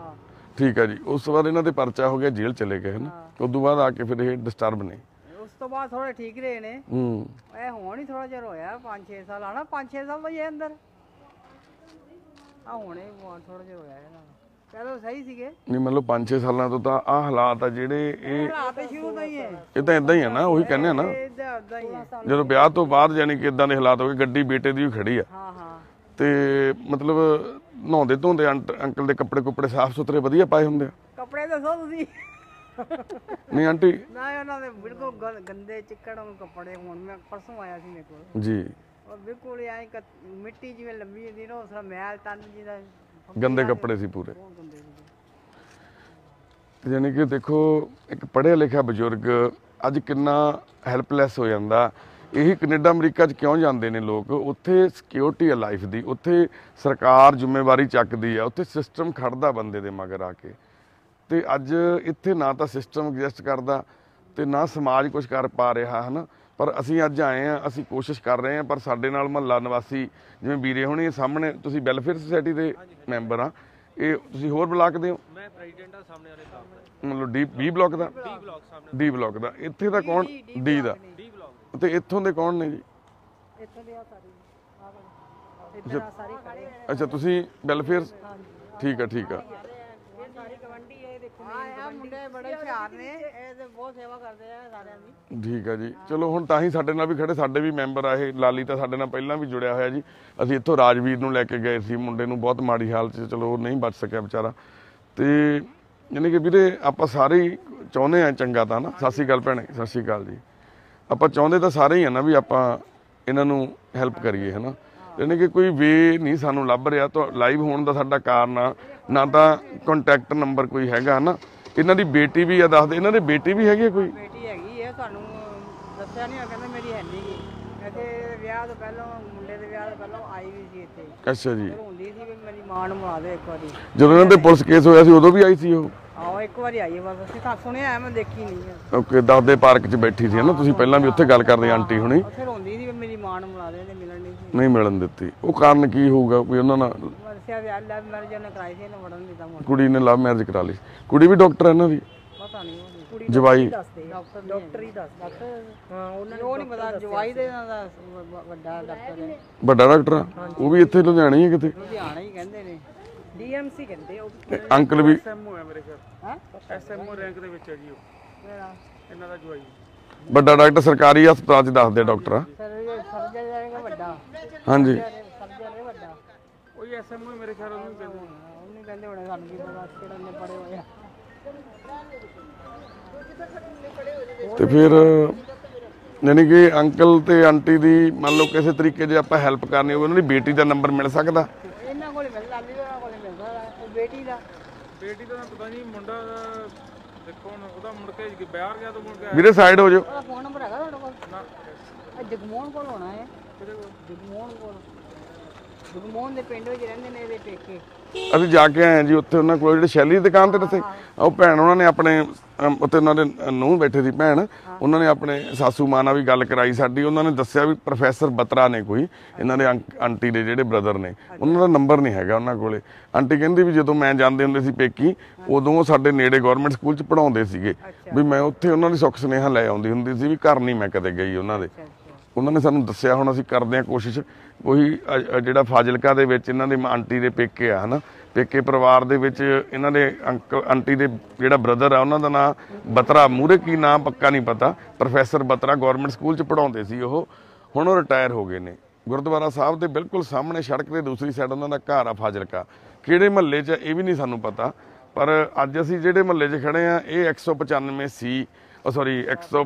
ਠੀਕ ਹੈ ਜੀ। ਉਸ ਤੋਂ ਬਾਅਦ ਇਹਨਾਂ ਦੇ ਪਰਚਾ ਹੋ ਗਿਆ ਜੇਲ੍ਹ ਚਲੇ ਗਏ ਹਨ? ਉਸ ਤੋਂ ਬਾਅਦ ਆ ਕੇ ਫਿਰ ਇਹ ਡਿਸਟਰਬ ਨੇ। ਉਸ ਤੋਂ ਬਾਅਦ ਥੋੜੇ ਠੀਕ ਰਹੇ ਨੇ। ਹੂੰ। ਇਹ ਹੁਣ ਹੀ ਥੋੜਾ ਜਿਹਾ ਹੋਇਆ 5-6 ਸਾਲ ਆਣਾ 5-6 ਸਾਲ ਹੈ ਅੰਦਰ। ਆ ਹੁਣੇ ਥੋੜਾ ਜਿਹਾ ਹੋਇਆ ਇਹਨਾਂ ਦਾ। ਪਹਿਲਾਂ ਸਹੀ ਸੀਗੇ। ਨਹੀਂ ਮਤਲਬ 5-6 ਸਾਲਾਂ ਤੋਂ ਤਾਂ ਆਹ ਹਾਲਾਤ ਆ ਜਿਹੜੇ ਇਹ ਹਾਲਾਤ ਤਾਂ ਸ਼ੁਰੂ ਤੋਂ ਹੀ ਹੈ। ਇਹ ਤਾਂ ਇਦਾਂ ਹੀ ਆ ਨਾ ਉਹੀ ਕਹਿੰਦੇ ਆ ਨਾ। ਜਦੋਂ ਵਿਆਹ ਤੋਂ ਬਾਅਦ ਯਾਨੀ ਕਿ ਇਦਾਂ ਦੇ ਹਾਲਾਤ ਹੋ ਗਏ ਗੱਡੀ ਬੇਟੇ ਦੀ ਵੀ ਖੜੀ ਆ। ਹਾਂ ਹਾਂ। ਤੇ ਮਤਲਬ ਨਹਾਉਂਦੇ ਧੋਂਦੇ ਅੰਕਲ ਦੇ ਕੱਪੜੇ ਕੁੱਪੜੇ ਸਾਫ਼ ਸੁਥਰੇ ਵਧੀਆ ਪਾਏ ਹੁੰਦੇ ਆ। ਕੱਪੜੇ ਦੱਸੋ ਤੁਸੀਂ। ਨਹੀਂ ਆਂਟੀ। ਨਾ ਉਹਨਾਂ ਦੇ ਬਿਲਕੁਲ ਗੰ- ਗੰਦੇ ਚਿੱਕੜ ਵਾਂਗ ਕੱਪੜੇ ਹੁਣ ਮੈਂ ਪਰਸੋਂ ਆਇਆ ਸੀ ਮੇਰੇ ਕੋਲ। ਜੀ। ਉਹ ਬਿਲਕੁਲ ਐ ਮਿੱਟੀ ਜਿਵੇਂ ਲੰਮੀ ਹੁੰਦੀ ਨਾ ਉਸ ਤਰ੍ਹਾਂ ਮੈਲ ਤਨ ਜਿਹਦਾ ਗੰਦੇ ਕੱਪੜੇ ਸੀ ਪੂਰੇ। ਬਹੁਤ ਗੰਦੇ ਸੀ ਤੇ ਯਾਨੀ ਕਿ ਦੇਖੋ ਇੱਕ ਪੜ੍ਹਿਆ ਲਿਖਿਆ ਬਜ਼ੁਰਗ ਅੱਜ ਕਿੰਨਾ ਹੈਲਪਲੈਸ ਹੋ ਜਾਂਦਾ। ਇਹੀ ਕੈਨੇਡਾ ਅਮਰੀਕਾ 'ਚ ਕਿਉਂ ਜਾਂਦੇ ਨੇ ਲੋਕ? ਉੱਥੇ ਸਿਕਿਉਰਿਟੀ ਹੈ ਲਾਈਫ ਦੀ। ਉੱਥੇ ਸਰਕਾਰ ਜ਼ਿੰਮੇਵਾਰੀ ਚੱਕਦੀ ਆ ਉੱਥੇ ਸਿਸਟਮ ਖੜਦਾ ਬੰਦੇ ਦੇ ਮਗਰ ਆ ਕੇ। ਤੇ ਅੱਜ ਇੱਥੇ ਨਾ ਤਾਂ ਸਿਸਟਮ ਐਗਜ਼ਿਸਟ ਕਰਦਾ ਤੇ ਨਾ ਸਮਾਜ ਕੁਝ ਕਰ ਪਾ ਰਿਹਾ ਹਨਾ? ਪਰ ਅਸੀਂ ਅੱਜ ਆਏ ਆ ਅਸੀਂ ਕੋਸ਼ਿਸ਼ ਕਰ ਰਹੇ ਆ ਪਰ ਸਾਡੇ ਨਾਲ ਮਹੱਲਾ ਨਿਵਾਸੀ ਜਿਵੇਂ ਵੀਰੇ ਹੋਣੀ ਸਾਹਮਣੇ ਤੁਸੀਂ ਵੈਲਫੇਅਰ ਸੁਸਾਇਟੀ ਦੇ ਮੈਂਬਰ ਆ। ਇਹ ਤੁਸੀਂ ਹੋਰ ਬਲਾਕ ਦੇ ਹੋ? ਮੈਂ ਪ੍ਰੈਜ਼ੀਡੈਂਟ ਆ ਸਾਹਮਣੇ ਵਾਲੇ ਬਲਾਕ ਦਾ। ਮਤਲਬ ਡੀ ਬੀ ਬਲਾਕ ਦਾ? ਡੀ ਬਲਾਕ ਸਾਹਮਣੇ ਡੀ ਬਲਾਕ ਦਾ। ਇੱਥੇ ਦਾ ਕੌਣ? ਡੀ ਦਾ। ਤੇ ਇੱਥੋਂ ਦੇ ਕੌਣ ਨੇ ਜੀ? ਇੱਥੋਂ ਦੇ ਆ ਸਾਰੀ। ਆ ਇੱਧਰ ਆ ਸਾਰੀ ਖੜੇ ਅੱਛਾ ਤੁਸੀਂ ਵੈਲਫੇਅਰ ਠੀਕ ਆ ਠੀਕ ਆ। ਹੈ ਦੇਖੋ ਆ ਮੁੰਡੇ ਬੜੇ ਹੁਸ਼ਿਆਰ ਨੇ। ਇਹ ਤੇ ਬਹੁਤ ਸੇਵਾ ਕਰਦੇ ਆ ਸਾਰਿਆਂ ਦੀ। ਠੀਕ ਆ ਜੀ। ਚਲੋ ਹੁਣ ਤਾਂ ਹੀ ਸਾਡੇ ਨਾਲ ਵੀ ਖੜੇ ਸਾਡੇ ਵੀ ਮੈਂਬਰ ਆ ਇਹ। ਲਾਲੀ ਤਾਂ ਸਾਡੇ ਨਾਲ ਪਹਿਲਾਂ ਵੀ ਜੁੜਿਆ ਹੋਇਆ ਜੀ। ਅਸੀਂ ਇੱਥੋਂ ਰਾਜਵੀਰ ਨੂੰ ਲੈ ਕੇ ਗਏ ਸੀ ਮੁੰਡੇ ਨੂੰ ਬਹੁਤ ਮਾੜੀ ਹਾਲਤ 'ਚ ਚਲੋ ਉਹ ਨਹੀਂ ਬਚ ਸਕਿਆ ਵਿਚਾਰਾ। ਤੇ ਯਾਨੀ ਕਿ ਵੀਰੇ ਆਪਾਂ ਸਾਰੇ ਹੀ ਚਾਹੁੰਦੇ ਆ ਚੰਗਾ ਤਾਂ ਨਾ। ਸਤਿ ਸ਼੍ਰੀ ਅਕਾਲ ਭੈਣੇ ਸਤਿ ਸ਼੍ਰੀ ਅਕਾਲ ਜੀ। ਆਪਾਂ ਚਾਹੁੰਦੇ ਤਾਂ ਸਾਰੇ ਹੀ ਆ ਨਾ ਵੀ ਆਪਾਂ ਇਹਨਾਂ ਨੂੰ ਹੈਲਪ ਕਰੀਏ ਹਨਾ। ਯਾਨੀ ਕਿ ਕੋਈ ਵੇ ਨਹੀਂ ਸਾਨੂੰ ਲੱਭ ਰਿਹਾ। ਤਾਂ ਲਾਈਵ ਹੋਣ ਦਾ ਸਾਡਾ ਕਾਰਨ ਆ। ਨਾ ਤਾਂ ਕੰਟੈਕਟ ਨੰਬਰ ਕੋਈ ਹੈਗਾ ਹਨਾ ਇਹਨਾਂ ਦੀ ਬੇਟੀ ਵੀ ਆ ਦੱਸਦੇ ਇਹਨਾਂ ਦੀ ਬੇਟੀ ਵੀ ਹੈਗੀ ਆ ਕੋਈ? ਬੇਟੀ ਹੈਗੀ ਹੈ ਤੁਹਾਨੂੰ ਦੱਸਿਆ ਨਹੀਂ ਕਹਿੰਦਾ ਮੇਰੀ ਹੈ ਨਹੀਂ ਗੀ। ਕਹਿੰਦੇ ਵਿਆਹ ਤੋਂ ਪਹਿਲਾਂ ਮੁੰਡੇ ਦੇ ਵਿਆਹ ਤੋਂ ਪਹਿਲਾਂ ਆਈ ਵੀ ਸੀ ਇੱਥੇ। ਅੱਛਾ ਜੀ। ਫਿਰ ਹੁੰਦੀ ਸੀ ਵੀ ਮੇਰੀ ਮਾਂ ਨੂੰ ਮਿਲਾ ਦੇ ਇੱਕ ਵਾਰੀ। ਜਦੋਂ ਇਹਨਾਂ ਤੇ ਪੁਲਿਸ ਕੇਸ ਹੋਇਆ ਸੀ ਉਦੋਂ ਵੀ ਆਈ ਸੀ ਉਹ? ਆਓ ਇੱਕ ਵਾਰੀ ਆਈ ਹੈ ਬਸ ਅਸੀਂ ਤਾਂ ਸੁਣਿਆ ਮੈਂ ਦੇਖੀ ਨਹੀਂ ਓਕੇ ਦਸਦੇ ਪਾਰਕ 'ਚ ਬੈਠੀ ਸੀ ਨਾ? ਤੁਸੀਂ ਪਹਿਲਾਂ ਵੀ ਉੱਥੇ ਗੱਲ ਕਰਦੇ ਆਂਟੀ ਹੁਣੀ। ਉੱਥੇ ਰੋਂਦੀ ਸੀ ਵੀ ਮੇਰੀ ਮਾਂ ਨੂੰ ਮਿਲਾ ਦੇ ਤੇ ਮਿਲਣ ਨਹੀਂ ਸੀ ਨਹੀਂ ਮਿਲਣ ਦਿੱਤੀ। ਉਹ ਕਾਰਨ ਕੀ ਹੋਊਗਾ ਕੋਈ ਉਹਨਾਂ ਨਾਲ ਮਰਸਿਆ ਵਿਆਹ ਲੱਭ ਮੈਰਿਜ ਨੇ ਕਰਾਈ ਸੀ ਇਹਨੂੰ ਵੜਨ ਨਹੀਂ ਦਿੱਤਾ ਮੁੰਡਾ ਕੁੜੀ ਨੇ ਲਵ ਮੈਰਿਜ ਕਰਾ ਲਈ। ਕੁੜੀ ਵੀ ਡਾਕਟਰ ਹੈ ਇਹਨਾਂ ਦੀ ਪਤਾ ਨਹੀਂ ਕੁੜੀ ਜਵਾਈ। ਡਾਕਟਰ ਡਾਕਟਰ ਹੀ। ਦੱਸ ਡਾਕਟਰ ਹਾਂ ਉਹਨਾਂ ਨੂੰ ਉਹ ਨਹੀਂ ਪਤਾ ਜਵਾਈ ਦੇ ਨਾਲ ਦਾ ਵ- ਵੱਡਾ ਡਾਕਟਰ ਹੈ। ਵੱਡਾ ਡਾਕਟਰ ਆ? ਉਹ ਵੀ ਇੱਥੇ ਲੁਧਿਆਣੇ ਹੀ ਹੈ ਕਿਤੇ? ਲੁਧਿਆਣਾ ਹੀ ਕਹਿੰਦੇ ਨੇ। ਡੀਐਮਸੀ ਕਹਿੰਦੇ ਉਹ ਤੇ ਅੰਕਲ ਵੀ ਐਸਐਮਓ ਹੈ ਮੇਰੇ ਖਿਆਲ। ਹੈ? ਐਸਐਮਓ ਰੈਂਕ ਦੇ ਵਿੱਚ ਹੈ ਜੀ ਉਹ। ਮੇਰਾ ਇਹਨਾਂ ਦਾ ਜਵਾਈ। ਵੱਡਾ ਡਾਕਟਰ ਸਰਕਾਰੀ ਹਸਪਤਾਲ 'ਚ ਦੱਸਦੇ ਡਾਕਟਰ ਆ। ਜਾਏਗਾ ਵੱਡਾ। ਹਾਂਜੀ। ਉਹੀ ਐਸਐਮਓ ਮੇਰੇ ਖਿਆਲ ਉਹਨੂੰ ਕਹਿੰਦੇ। ਉਹਨੂੰ ਕਹਿੰਦੇ ਹੋਣੇ ਸਾਨੂੰ ਕੀ ਪਤਾ ਕਿਹੜਾ ਨੇ ਪੜੇ ਹੋਏ ਆ। ਤੇ ਫਿਰ ਯਾਨੀ ਕਿ ਅੰਕਲ ਤੇ ਆਂਟੀ ਦੀ ਮੰਨ ਲਓ ਕਿਸੇ ਤਰੀਕੇ ਜੇ ਆਪਾਂ ਹੈਲਪ ਕਰਨੀ ਹੋਵੇ ਉਹਨਾਂ ਦੀ ਬੇਟੀ ਦਾ ਨੰਬਰ ਮਿਲ ਸਕਦਾ? ਇਹਨਾਂ ਕੋਲ ਮਿਲ ਲਾਲੀ ਦੇ ਕੋਲ ਮਿਲਦਾ ਉਹ ਬੇਟੀ ਦਾ। ਬੇਟੀ ਦਾ ਤਾਂ ਪਤਾ ਨਹੀਂ ਮੁੰਡਾ ਦਾ ਦੇਖੋ ਹੁਣ ਉਹਦਾ ਮੁੜ ਕੇ ਬਿਆਰ ਗਿਆ ਤਾਂ ਮੁੜ ਕੇ ਵੀਰੇ ਸਾਈਡ ਹੋ ਜਾਓ। ਉਹਦਾ ਫੋਨ ਨੰਬਰ ਹੈਗਾ ਤੁਹਾਡੇ ਕੋਲ? ਨਾ। ਜਗਮੋਹਨ ਕੋਲ ਹੋਣਾ ਹੈ ਜਗਮੋਹਨ ਕੋਲ। ਜਗਮੋਹਨ ਦੇ ਪਿੰਡ ਵਿੱਚ ਰਹਿੰਦੇ ਨੇ ਇਹਦੇ ਪੇਕੇ। ਅਸੀਂ ਜਾ ਕੇ ਆਏ ਹਾਂ ਜੀ ਉੱਥੇ ਉਹਨਾਂ ਕੋਲ ਜਿਹੜੇ ਸ਼ੈਲੀ ਦੀ ਦੁਕਾਨ ਤੇ ਦੱਸੇ ਉਹ ਭੈਣ ਉਹਨਾਂ ਨੇ ਆਪਣੇ ਅਮ, ਉੱਥੇ ਉਹਨਾਂ ਦੇ ਨੂੰਹ ਬੈਠੇ ਸੀ ਭੈਣ। ਉਹਨਾਂ ਨੇ ਆਪਣੇ ਸਾਸੂ ਮਾਂ ਨਾਲ ਵੀ ਗੱਲ ਕਰਾਈ ਸਾਡੀ। ਉਹਨਾਂ ਨੇ ਦੱਸਿਆ ਵੀ ਪ੍ਰੋਫੈਸਰ ਬਤਰਾ ਨੇ ਕੋਈ ਇਹਨਾਂ ਦੇ ਅੰਕ- ਆਂਟੀ ਦੇ ਜਿਹੜੇ ਬ੍ਰਦਰ ਨੇ। ਉਹਨਾਂ ਦਾ ਨੰਬਰ ਨਹੀਂ ਹੈਗਾ ਉਹਨਾਂ ਕੋਲੇ। ਆਂਟੀ ਕਹਿੰਦੀ ਵੀ ਜਦੋਂ ਮੈਂ ਜਾਂਦੇ ਹੁੰਦੇ ਸੀ ਪੇਕੀ ਉਦੋਂ ਉਹ ਸਾਡੇ ਨੇੜੇ ਗਵਰਨਮੈਂਟ ਸਕੂਲ ਚ ਪੜਾਉਂਦੇ ਸੀਗੇ। ਵੀ ਮੈਂ ਉੱਥੇ ਉਹਨਾਂ ਦੀ ਸੁੱਖ ਸੁਨੇਹਾ ਲੈ ਆਉਂਦੀ ਹੁੰਦੀ ਸੀ ਵੀ ਘਰ ਨਹੀਂ ਮੈਂ ਕਦੇ ਗਈ ਉਹਨਾਂ ਦੇ। ਉਹਨਾਂ ਨੇ ਸਾਨੂੰ ਦੱਸਿਆ ਹੁਣ ਅਸੀਂ ਕਰਦੇ ਹਾਂ ਕੋਸ਼ਿਸ਼। ਉਹੀ ਜਿਹੜਾ ਫਾਜ਼ਿਲਕਾ ਦੇ ਵਿੱਚ ਇਹਨਾਂ ਦੇ ਆਂਟੀ ਦੇ ਪੇਕੇ ਆ, ਹਨਾ? ਪੇਕੇ ਪਰਿਵਾਰ ਦੇ ਵਿੱਚ ਇਹਨਾਂ ਦੇ ਅੰਕਲ ਆਂਟੀ ਦੇ ਜਿਹੜਾ ਬ੍ਰਦਰ ਆ, ਉਹਨਾਂ ਦਾ ਨਾਂ ਬਤਰਾ। ਮੂਰੇ ਕੀ ਨਾਮ ਪੱਕਾ ਨਹੀਂ ਪਤਾ। ਪ੍ਰੋਫੈਸਰ ਬਤਰਾ ਗਵਰਨਮੈਂਟ ਸਕੂਲ ਚ ਪੜਾਉਂਦੇ ਸੀ ਉਹ। ਹੁਣ ਉਹ ਰਿਟਾਇਰ ਹੋ ਗਏ ਨੇ। ਗੁਰਦੁਆਰਾ ਸਾਹਿਬ ਦੇ ਬਿਲਕੁਲ ਸਾਹਮਣੇ ਸੜਕ ਦੇ ਦੂਸਰੀ ਸਾਈਡ ਉਹਨਾਂ ਦਾ ਘਰ ਆ ਫਾਜ਼ਿਲਕਾ। ਕਿਹੜੇ ਮਹੱਲੇ 'ਚ ਇਹ ਵੀ ਨਹੀਂ ਸਾਨੂੰ ਪਤਾ। ਪਰ ਅੱਜ ਅਸੀਂ ਜਿਹੜੇ ਮਹੱਲੇ 'ਚ ਖੜੇ ਆ, ਇਹ 195 ਸੀ ਉਹ ਸੌਰੀ 100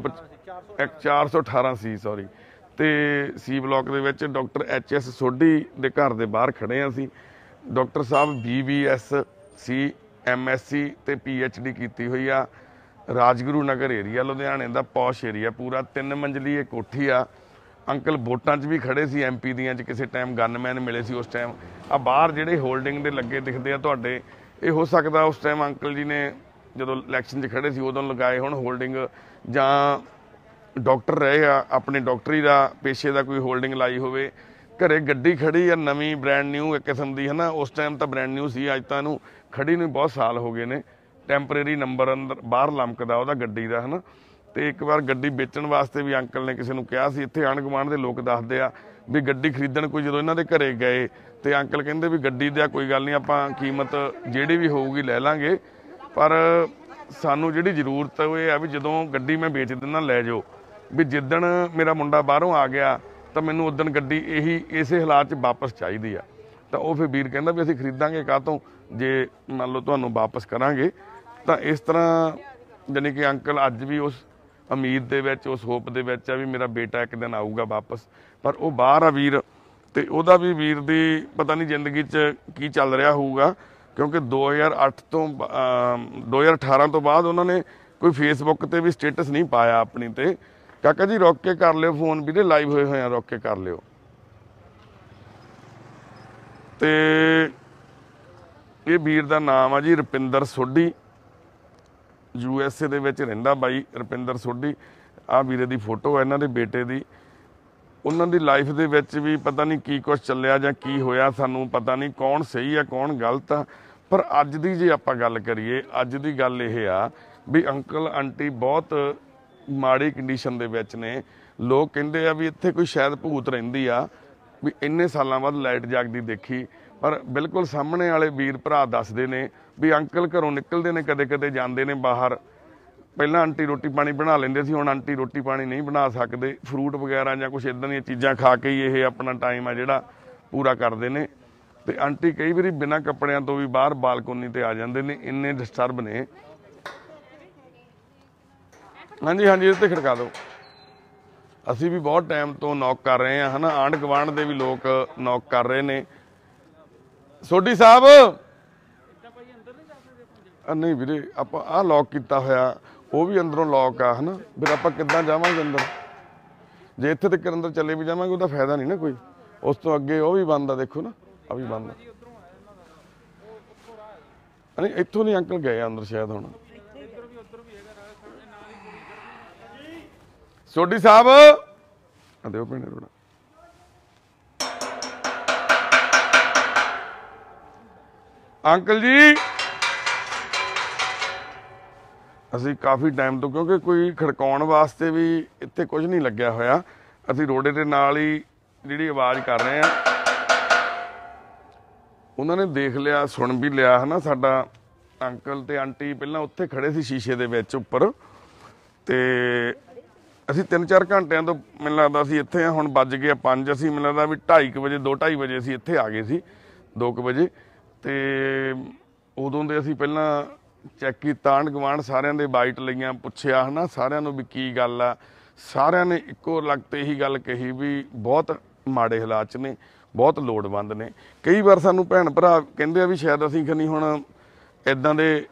418 ਸੀ ਸੌਰੀ ਤੇ ਸੀ ਬਲਾਕ ਦੇ ਵਿੱਚ ਡਾਕਟਰ ਐਚ ਐਸ ਸੋਢੀ ਦੇ ਘਰ ਦੇ ਬਾਹਰ ਖੜੇ ਆ ਅਸੀਂ। ਡਾਕਟਰ ਸਾਹਿਬ ਬੀਬੀਐਸ ਸੀ ਐਮਐਸਸੀ ਤੇ ਪੀਐਚਡੀ ਕੀਤੀ ਹੋਈ ਆ। ਰਾਜਗੁਰੂ ਨਗਰ ਏਰੀਆ, ਲੁਧਿਆਣੇ ਦਾ ਪੌਸ਼ ਏਰੀਆ ਪੂਰਾ, ਤਿੰਨ ਮੰਜ਼ਲੀ ਇਹ ਕੋਠੀ ਆ। ਅੰਕਲ ਵੋਟਾਂ 'ਚ ਵੀ ਖੜੇ ਸੀ ਐਮਪੀ ਦੀਆਂ 'ਚ, ਕਿਸੇ ਟਾਈਮ ਗਨਮੈਨ ਮਿਲੇ ਸੀ ਉਸ ਟਾਈਮ ਆ ਬਾਹਰ ਜਿਹੜੇ ਹੋਲਡਿੰਗ ਦੇ ਲੱਗੇ ਦਿਖਦੇ ਆ ਤੁਹਾਡੇ, ਇਹ ਹੋ ਸਕਦਾ ਉਸ ਟਾਈਮ ਅੰਕਲ ਜੀ ਨੇ ਜਦੋਂ ਇਲੈਕਸ਼ਨ 'ਚ ਖੜੇ ਸੀ ਉਦੋਂ ਲਗਾਏ ਹੁਣ ਹੋਲਡਿੰਗ ਜਾਂ ਡਾਕਟਰ ਰਹੇ ਆ, ਆਪਣੇ ਡਾਕਟਰੀ ਦਾ, ਪੇਸ਼ੇ ਦਾ ਕੋਈ ਹੋਲਡਿੰਗ ਲਾਈ ਹੋਵੇ, ਘਰੇ ਗੱਡੀ ਖੜੀ ਆ, ਨਵੀਂ ਬ੍ਰਾਂਡ ਨਿਊ ਇੱਕ ਕਿਸਮ ਦੀ ਹੈ ਨਾ ਉਸ ਟਾਈਮ ਤਾਂ ਬ੍ਰਾਂਡ ਨਿਊ ਸੀ, ਅੱਜ ਤਾਂ ਇਹਨੂੰ ਖੜੀ ਨੂੰ ਬਹੁਤ ਸਾਲ ਹੋ ਗਏ ਨੇ ਟੈਂਪਰੇਰੀ ਨੰਬਰ ਅੰਦਰ, ਬਾਹਰ ਲਮਕਦਾ ਉਹਦਾ ਗੱਡੀ ਦਾ, ਹਨਾ, ਤੇ ਇੱਕ ਵਾਰ ਗੱਡੀ ਵੇਚਣ ਵਾਸਤੇ ਵੀ ਅੰਕਲ ਨੇ ਕਿਸੇ ਨੂੰ ਕਿਹਾ ਸੀ, ਇੱਥੇ ਆਂਢ ਗੁਆਂਢ ਦੇ ਲੋਕ ਦੱਸਦੇ ਆ ਵੀ ਗੱਡੀ ਖਰੀਦਣ ਕੋਈ ਜਦੋਂ ਇਹਨਾਂ ਦੇ ਘਰੇ ਗਏ, ਤੇ ਅੰਕਲ ਕਹਿੰਦੇ ਵੀ ਗੱਡੀ ਦਾ ਕੋਈ ਗੱਲ ਨਹੀਂ, ਆਪਾਂ ਕੀਮਤ ਜਿਹੜੀ ਵੀ ਹੋਊਗੀ ਲੈ ਲਾਂਗੇ, ਪਰ ਸਾਨੂੰ ਜਿਹੜੀ ਜ਼ਰੂਰਤ ਉਹ ਇਹ ਆ ਵੀ ਜਦੋਂ ਗੱਡੀ ਮੈਂ ਵੇਚ ਦਿੰਦਾ, ਲੈ ਜਾਓ ਵੀ ਜਿੱਦਣ ਮੇਰਾ ਮੁੰਡਾ ਬਾਹਰੋਂ ਆ ਗਿਆ, ਤਾਂ ਮੈਨੂੰ ਉਦੋਂ ਗੱਡੀ ਇਹੀ ਇਸੇ ਹਾਲਾਤ 'ਚ ਵਾਪਸ ਚਾਹੀਦੀ ਆ। ਤਾਂ ਉਹ ਫਿਰ ਵੀਰ ਕਹਿੰਦਾ ਵੀ ਅਸੀਂ ਖਰੀਦਾਂਗੇ ਕਾਹਤੋਂ? ਜੇ ਮੰਨ ਲਓ ਤੁਹਾਨੂੰ ਵਾਪਸ ਕਰਾਂਗੇ, ਤਾਂ ਇਸ ਤਰ੍ਹਾਂ ਜਾਣੀ ਕਿ ਅੰਕਲ ਅੱਜ ਵੀ ਉਸ ਉਮੀਦ ਦੇ ਵਿੱਚ, ਉਸ ਹੋਪ ਦੇ ਵਿੱਚ ਆ ਵੀ ਮੇਰਾ ਬੇਟਾ ਇੱਕ ਦਿਨ ਆਊਗਾ ਵਾਪਸ। ਪਰ ਉਹ ਬਾਹਰ ਆ ਵੀਰ, ਤੇ ਉਹਦਾ ਵੀ ਵੀਰ ਦੀ ਪਤਾ ਨਹੀਂ ਜ਼ਿੰਦਗੀ 'ਚ ਕੀ ਚੱਲ ਰਿਹਾ ਹੋਊਗਾ, ਕਿਉਂਕਿ 2008 ਤੋਂ ਬ- ਅਮ 2018 ਤੋਂ ਬਾਅਦ ਉਹਨਾਂ ਨੇ ਕੋਈ ਫੇਸਬੁੱਕ ਤੇ ਵੀ ਸਟੇਟਸ ਨਹੀਂ ਪਾਇਆ ਆਪਣੀ ਤੇ। ਕਾਕਾ ਜੀ, ਰੋਕ ਕੇ ਕਰ ਲਿਓ ਫੋਨ, ਵੀਰੇ ਲਾਈਵ ਹੋਏ ਹੋਏ ਆ, ਰੋਕ ਕੇ ਕਰ ਲਿਓ। ਤੇ ਇਹ ਵੀਰ ਦਾ ਨਾਮ ਆ ਜੀ Rupinder Sodhi. U S A ਦੇ ਵਿੱਚ ਰਹਿੰਦਾ ਬਾਈ ਰੁਪਿੰਦਰ ਸੋਢੀ। ਆ ਵੀਰੇ ਦੀ ਫੋਟੋ ਹੈ ਇਹਨਾਂ ਦੇ ਬੇਟੇ ਦੀ। ਉਹਨਾਂ ਦੀ ਲਾਈਫ ਦੇ ਵਿੱਚ ਵੀ ਪਤਾ ਨਹੀਂ ਕੀ ਕੁਝ ਚੱਲਿਆ ਜਾਂ ਕੀ ਹੋਇਆ, ਸਾਨੂੰ ਪਤਾ ਨਹੀਂ ਕੌਣ ਸਹੀ ਆ, ਕੌਣ ਗਲਤ ਆ। ਪਰ ਅੱਜ ਦੀ ਜੇ ਆਪਾਂ ਗੱਲ ਕਰੀਏ, ਅੱਜ ਦੀ ਗੱਲ ਇਹ ਆ ਵੀ ਅੰਕਲ ਆਂਟੀ ਬਹੁਤ ਮਾੜੀ ਕੰਡੀਸ਼ਨ ਦੇ ਵਿੱਚ ਨੇ। ਲੋਕ ਕਹਿੰਦੇ ਆ ਵੀ ਇੱਥੇ ਕੋਈ ਸ਼ਾਇਦ ਭੂਤ ਰਹਿੰਦੀ ਆ, ਵੀ ਇੰਨੇ ਸਾਲਾਂ ਬਾਅਦ ਲਾਈਟ ਜਾਗਦੀ ਦੇਖੀ। ਪਰ ਬਿਲਕੁਲ ਸਾਹਮਣੇ ਵਾਲੇ ਵੀਰ ਭਰਾ ਦੱਸਦੇ ਨੇ ਵੀ ਅੰਕਲ ਘਰੋਂ ਨਿਕਲਦੇ ਨੇ ਕਦੇ-ਕਦੇ ਜਾਂਦੇ ਨੇ ਬਾਹਰ। ਪਹਿਲਾਂ ਆਂਟੀ ਰੋਟੀ ਪਾਣੀ ਬਣਾ ਲੈਂਦੇ ਸੀ, ਹੁਣ ਆਂਟੀ ਰੋਟੀ ਪਾਣੀ ਨਹੀਂ ਬਣਾ ਸਕਦੇ। ਫਰੂਟ ਵਗੈਰਾ ਜਾਂ ਕੁਝ ਇਦਾਂ ਦੀਆਂ ਚੀਜ਼ਾਂ ਖਾ ਕੇ ਹੀ ਇਹ ਆਪਣਾ ਟਾਈਮ ਆ ਜਿਹੜਾ ਪੂਰਾ ਕਰਦੇ ਨੇ। ਤੇ ਆਂਟੀ ਕਈ ਵਾਰੀ ਬਿਨਾਂ ਕੱਪੜਿਆਂ ਤੋਂ ਵੀ ਬਾਹਰ ਬਾਲਕੋਨੀ ਤੇ ਆ ਜਾਂਦੇ ਨੇ, ਇੰਨੇ ਡਿਸਟਰਬ ਨੇ। ਹਾਂਜੀ ਹਾਂਜੀ, ਇਹ ਤੇ ਖੜਕਾ ਦਿਓ। ਅਸੀਂ ਵੀ ਬਹੁਤ ਟਾਈਮ ਤੋਂ ਨੌਕ ਕਰ ਰਹੇ ਹਾਂ, ਹਨਾ? ਆਂਢ ਗੁਆਂਢ ਦੇ ਵੀ ਲੋਕ ਨੌਕ ਕਰ ਰਹੇ ਨੇ। ਸੋਢੀ ਸਾਹਿਬ! ਨਹੀਂ ਵੀਰੇ, ਆਪਾਂ ਆਹ ਲੌਕ ਕੀਤਾ ਹੋਇਆ। ਉਹ ਵੀ ਅੰਦਰੋਂ ਲੌਕ ਆ, ਹਨਾ? ਫਿਰ ਆਪਾਂ ਕਿੱਦਾਂ ਜਾਵਾਂਗੇ ਅੰਦਰ? ਜੇ ਇੱਥੇ ਤੱਕ ਅੰਦਰ ਚੱਲੇ ਵੀ ਜਾਵਾਂਗੇ, ਉਹਦਾ ਫਾਇਦਾ ਨਹੀਂ ਨਾ ਕੋਈ। ਉਸ ਤੋਂ ਅੱਗੇ ਉਹ ਵੀ ਬੰਦ ਆ, ਦੇਖੋ ਨਾ। ਆ ਵੀ ਬੰਦ ਆ। ਨਹੀਂ, ਇੱਥੋਂ ਨਹੀਂ ਅੰਕਲ ਗਏ ਅੰਦਰ ਸ਼ਾਇਦ ਹੁਣ। ਸੋਢੀ ਸਾਹਿਬ। ਆ ਦਿਓ ਭੈਣੇ ਰੋੜਾ। ਅੰਕਲ ਜੀ। ਅਸੀਂ ਕਾਫੀ ਟਾਈਮ ਤੋਂ, ਕਿਉਂਕਿ ਕੋਈ ਖੜਕਾਉਣ ਵਾਸਤੇ ਵੀ ਇੱਥੇ ਕੁਝ ਨਹੀਂ ਲੱਗਿਆ ਹੋਇਆ। ਅਸੀਂ ਰੋਡੇ ਦੇ ਨਾਲ ਹੀ ਜਿਹੜੀ ਆਵਾਜ਼ ਕਰ ਰਹੇ ਆ ਉਹਨਾਂ ਨੇ ਦੇਖ ਲਿਆ, ਸੁਣ ਵੀ ਲਿਆ, ਹਨਾ, ਸਾਡਾ ਅੰਕਲ ਤੇ ਆਂਟੀ ਪਹਿਲਾਂ ਉੱਥੇ ਖੜੇ ਸੀ ਸ਼ੀਸ਼ੇ ਦੇ ਵਿੱਚ ਉੱਪਰ। ਤੇ ਅਸੀਂ 3-4 ਘੰਟਿਆਂ ਤੋਂ ਮੈਨੂੰ ਲੱਗਦਾ ਸੀ ਇੱਥੇ ਆ, ਹੁਣ ਵੱਜ ਗਏ 5 ਅਸੀਂ ਮੈਨੂੰ ਲੱਗਦਾ ਵੀ 2:30 ਵਜੇ 2:30 ਵਜੇ ਅਸੀਂ ਇੱਥੇ ਆ ਗਏ ਸੀ 2 ਵਜੇ। ਤੇ ਉਦੋਂ ਦੇ ਅਸੀਂ ਪਹਿਲਾਂ ਚੈੱਕ ਕੀਤਾ, ਆਂਢ ਗੁਆਂਢ ਸਾਰਿਆਂ ਦੇ ਬਾਈਟ ਲਈਆਂ, ਪੁੱਛਿਆ, ਹਨਾ, ਸਾਰਿਆਂ ਨੂੰ ਵੀ ਕੀ ਗੱਲ ਆ। ਸਾਰਿਆਂ ਨੇ ਇੱਕੋ ਲਗਤ ਇਹੀ ਗੱਲ ਕਹੀ ਵੀ ਬਹੁਤ ਮਾੜੇ ਹਾਲਾਤ 'ਚ ਨੇ, ਬਹੁਤ ਲੋੜਵੰਦ ਨੇ। ਕਈ ਵਾਰ ਸਾਨੂੰ ਭੈਣ ਭਰਾ ਕਹਿੰਦੇ ਆ ਵੀ ਸ਼ਾਇਦ ਅਸੀਂ ਖਨੀ ਹੁਣ ਇਦਾਂ ਦੇ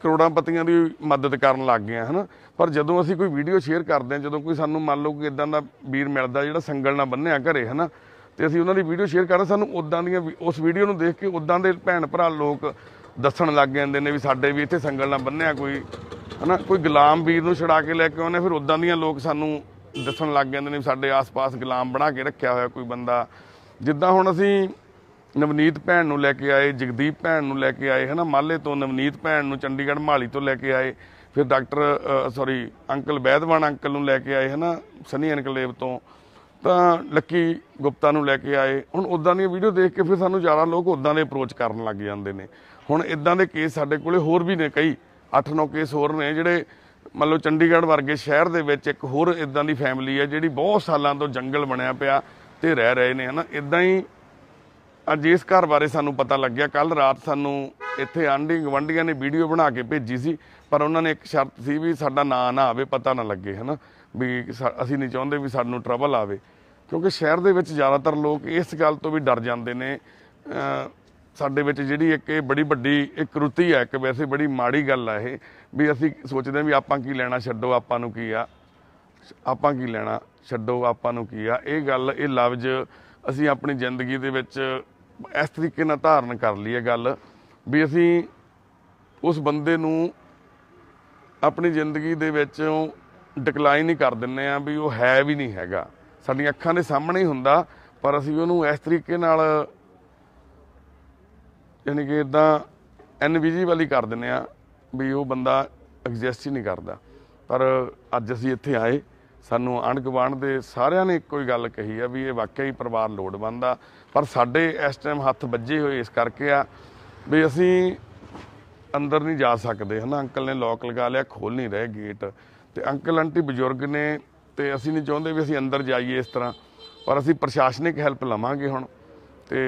ਕਰੋੜਾਂ ਪਤੀਆਂ ਦੀ ਮਦਦ ਕਰਨ ਲੱਗ ਗਏ ਆ, ਹਨਾ। ਪਰ ਜਦੋਂ ਅਸੀਂ ਕੋਈ ਵੀਡੀਓ ਸ਼ੇਅਰ ਕਰਦੇ ਹਾਂ, ਜਦੋਂ ਕੋਈ ਸਾਨੂੰ ਮੰਨ ਲਓ ਕਿ ਇਦਾਂ ਦਾ ਵੀਰ ਮਿਲਦਾ ਜਿਹੜਾ ਸੰਗਲ ਨਾਲ ਬੰਨਿਆ ਘਰੇ, ਹਨਾ? ਤੇ ਅਸੀਂ ਉਹਨਾਂ ਦੀ ਵੀਡੀਓ ਸ਼ੇਅਰ ਕਰਦੇ ਸਾਨੂੰ ਉਦਾਂ ਦੀਆਂ ਵੀ- ਉਸ ਵੀਡੀਓ ਨੂੰ ਦੇਖ ਕੇ ਉਦਾਂ ਦੇ ਭੈਣ ਭਰਾ ਲੋਕ ਦੱਸਣ ਲੱਗ ਜਾਂਦੇ ਨੇ ਵੀ ਸਾਡੇ ਵੀ ਇੱਥੇ ਸੰਗਲ ਨਾਲ ਬੰਨਿਆ ਕੋਈ, ਹਨਾ? ਕੋਈ ਗੁਲਾਮ ਵੀਰ ਨੂੰ ਛੜਾ ਕੇ ਲੈ ਕੇ ਆਉਂਦੇ ਫਿਰ ਉਦਾਂ ਦੀਆਂ ਲੋਕ ਸਾਨੂੰ ਦੱਸਣ ਲੱਗ ਜਾਂਦੇ ਨੇ ਵੀ ਸਾਡੇ ਆਸ-ਪਾਸ ਗੁਲਾਮ ਬਣਾ ਕੇ ਰੱਖਿਆ ਹੋਇਆ ਕੋਈ ਬੰਦਾ। ਜਿੱਦਾਂ ਹੁਣ ਅਸੀਂ ਨਵਨੀਤ ਭੈਣ ਨੂੰ ਲੈ ਕੇ ਆਏ, ਜਗਦੀਪ ਭੈਣ ਨੂੰ ਲੈ ਕੇ ਆਏ, ਹਨਾ? ਮਾਲੇ ਤੋਂ ਨਵਨੀਤ ਭੈਣ ਨੂੰ ਚੰਡੀਗੜ੍ਹ ਮਾਲੀ ਤੋਂ ਲੈ ਕੇ ਆਏ। ਫਿਰ ਡਾਕਟਰ ਸੌਰੀ ਅੰਕਲ, ਵੈਦਵਾਨ ਅੰਕਲ ਨੂੰ ਲੈ ਕੇ ਆਏ, ਹਨਾ, ਸਨੀ ਐਨਕਲੇਵ ਤੋਂ। ਤਾਂ ਲੱਕੀ ਗੁਪਤਾ ਨੂੰ ਲੈ ਕੇ ਆਏ। ਹੁਣ ਉਦਾਂ ਦੀਆਂ ਵੀਡੀਓ ਦੇਖ ਕੇ ਫਿਰ ਸਾਨੂੰ ਜ਼ਿਆਦਾ ਲੋਕ ਉਦਾਂ ਦੇ ਅਪਰੋਚ ਕਰਨ ਲੱਗ ਜਾਂਦੇ ਨੇ। ਹੁਣ ਇਦਾਂ ਦੇ ਕੇਸ ਸਾਡੇ ਕੋਲੇ ਹੋਰ ਵੀ ਨੇ ਕਈ। 8-9 ਕੇਸ ਹੋਰ ਨੇ ਜਿਹੜੇ, ਮੰਨ ਲਓ ਚੰਡੀਗੜ੍ਹ ਵਰਗੇ ਸ਼ਹਿਰ ਦੇ ਵਿੱਚ ਇੱਕ ਹੋਰ ਇਦਾਂ ਦੀ ਫੈਮਿਲੀ ਹੈ ਜਿਹੜੀ ਬਹੁਤ ਸਾਲਾਂ ਤੋਂ ਜੰਗਲ ਬਣਿਆ ਪਿਆ ਤੇ ਰਹਿ ਰਹੇ ਨੇ, ਹਨਾ। ਇਦਾਂ ਹੀ ਅੱਜ ਇਸ ਘਰ ਬਾਰੇ ਸਾਨੂੰ ਪਤਾ ਲੱਗਿਆ ਕੱਲ ਰਾਤ ਸਾਨੂੰ ਇੱਥੇ ਆਂਢੀ ਗਵੰਡੀਆਂ ਨੇ ਵੀਡੀਓ ਬਣਾ ਕੇ ਭੇਜੀ ਸੀ, ਪਰ ਉਹਨਾਂ ਨੇ ਇੱਕ ਸ਼ਰਤ ਸੀ ਵੀ ਸਾਡਾ ਨਾਂ ਨਾ ਆਵੇ, ਪਤਾ ਨਾ ਲੱਗੇ, ਹਨਾ? ਵੀ ਸਾ- ਅਸੀਂ ਨਹੀਂ ਚਾਹੁੰਦੇ ਵੀ ਸਾਨੂੰ ਟਰਬਲ ਆਵੇ। ਕਿਉਂਕਿ ਸ਼ਹਿਰ ਦੇ ਵਿੱਚ ਜ਼ਿਆਦਾਤਰ ਲੋਕ ਇਸ ਗੱਲ ਤੋਂ ਵੀ ਡਰ ਜਾਂਦੇ ਨੇ। ਸਾਡੇ ਵਿੱਚ ਜਿਹੜੀ ਇੱਕ ਇਹ ਬੜੀ ਵੱਡੀ ਇੱਕ ਕਰੂਤੀ ਹੈ ਇੱਕ ਵੈਸੇ ਬੜੀ ਮਾੜੀ ਗੱਲ ਆ ਇਹ, ਵੀ ਅਸੀਂ ਸੋਚਦੇ ਹਾਂ ਵੀ ਆਪਾਂ ਕੀ ਲੈਣਾ ਛੱਡੋ, ਆਪਾਂ ਨੂੰ ਕੀ ਆ? ਆਪਾਂ ਕੀ ਲੈਣਾ ਛੱਡੋ, ਆਪਾਂ ਨੂੰ ਕੀ ਆ? ਇਹ ਗੱਲ, ਇਹ ਲਫ਼ਜ਼ ਅਸੀਂ ਆਪਣੀ ਜ਼ਿੰਦਗੀ ਦੇ ਵਿੱਚ ਇਸ ਤਰੀਕੇ ਨਾਲ ਧਾਰਨ ਕਰ ਲਈ ਇਹ ਗੱਲ, ਵੀ ਅਸੀਂ ਉਸ ਬੰਦੇ ਨੂੰ ਆਪਣੀ ਜ਼ਿੰਦਗੀ ਦੇ ਵਿੱਚੋਂ ਡਿਕਲਾਈਨ ਹੀ ਕਰ ਦਿੰਨੇ ਆ ਵੀ ਉਹ ਹੈ ਵੀ ਨਹੀਂ ਹੈਗਾ। ਸਾਡੀਆਂ ਅੱਖਾਂ ਦੇ ਸਾਹਮਣੇ ਹੀ ਹੁੰਦਾ, ਪਰ ਅਸੀਂ ਉਹਨੂੰ ਇਸ ਤਰੀਕੇ ਨਾਲ ਯਾਨੀ ਕਿ ਇਦਾਂ ਇਨਵਿਜ਼ੀਬਲ ਹੀ ਕਰ ਦਿੰਨੇ ਆ ਵੀ ਉਹ ਬੰਦਾ ਐਗਜ਼ਿਸਟ ਹੀ ਨਹੀਂ ਕਰਦਾ। ਪਰ ਅੱਜ ਅਸੀਂ ਇੱਥੇ ਆਏ ਸਾਨੂੰ ਆਂਢ ਗੁਆਂਢ ਦੇ ਸਾਰਿਆਂ ਨੇ ਇੱਕੋ ਹੀ ਗੱਲ ਕਹੀ ਆ ਵੀ ਇਹ ਵਾਕਿਆ ਹੀ ਪਰਿਵਾਰ ਲੋੜਵੰਦ ਆ। ਪਰ ਸਾਡੇ ਇਸ ਟਾਈਮ ਹੱਥ ਵੱਜੇ ਹੋਏ ਇਸ ਕਰਕੇ ਆ ਵੀ ਅਸੀਂ ਅੰਦਰ ਨਹੀਂ ਜਾ ਸਕਦੇ, ਹਨਾ? ਅੰਕਲ ਨੇ ਲੋਕ ਲਗਾ ਲਿਆ ਖੋਲ ਨਹੀਂ ਰਹੇ ਗੇਟ ਤੇ ਅੰਕਲ ਆਂਟੀ ਬਜ਼ੁਰਗ ਨੇ ਤੇ ਅਸੀਂ ਨਹੀਂ ਚਾਹੁੰਦੇ ਵੀ ਅਸੀਂ ਅੰਦਰ ਜਾਈਏ ਇਸ ਤਰ੍ਹਾਂ। ਪਰ ਅਸੀਂ ਪ੍ਰਸ਼ਾਸਨਿਕ ਹੈਲਪ ਲਵਾਂਗੇ ਹੁਣ। ਤੇ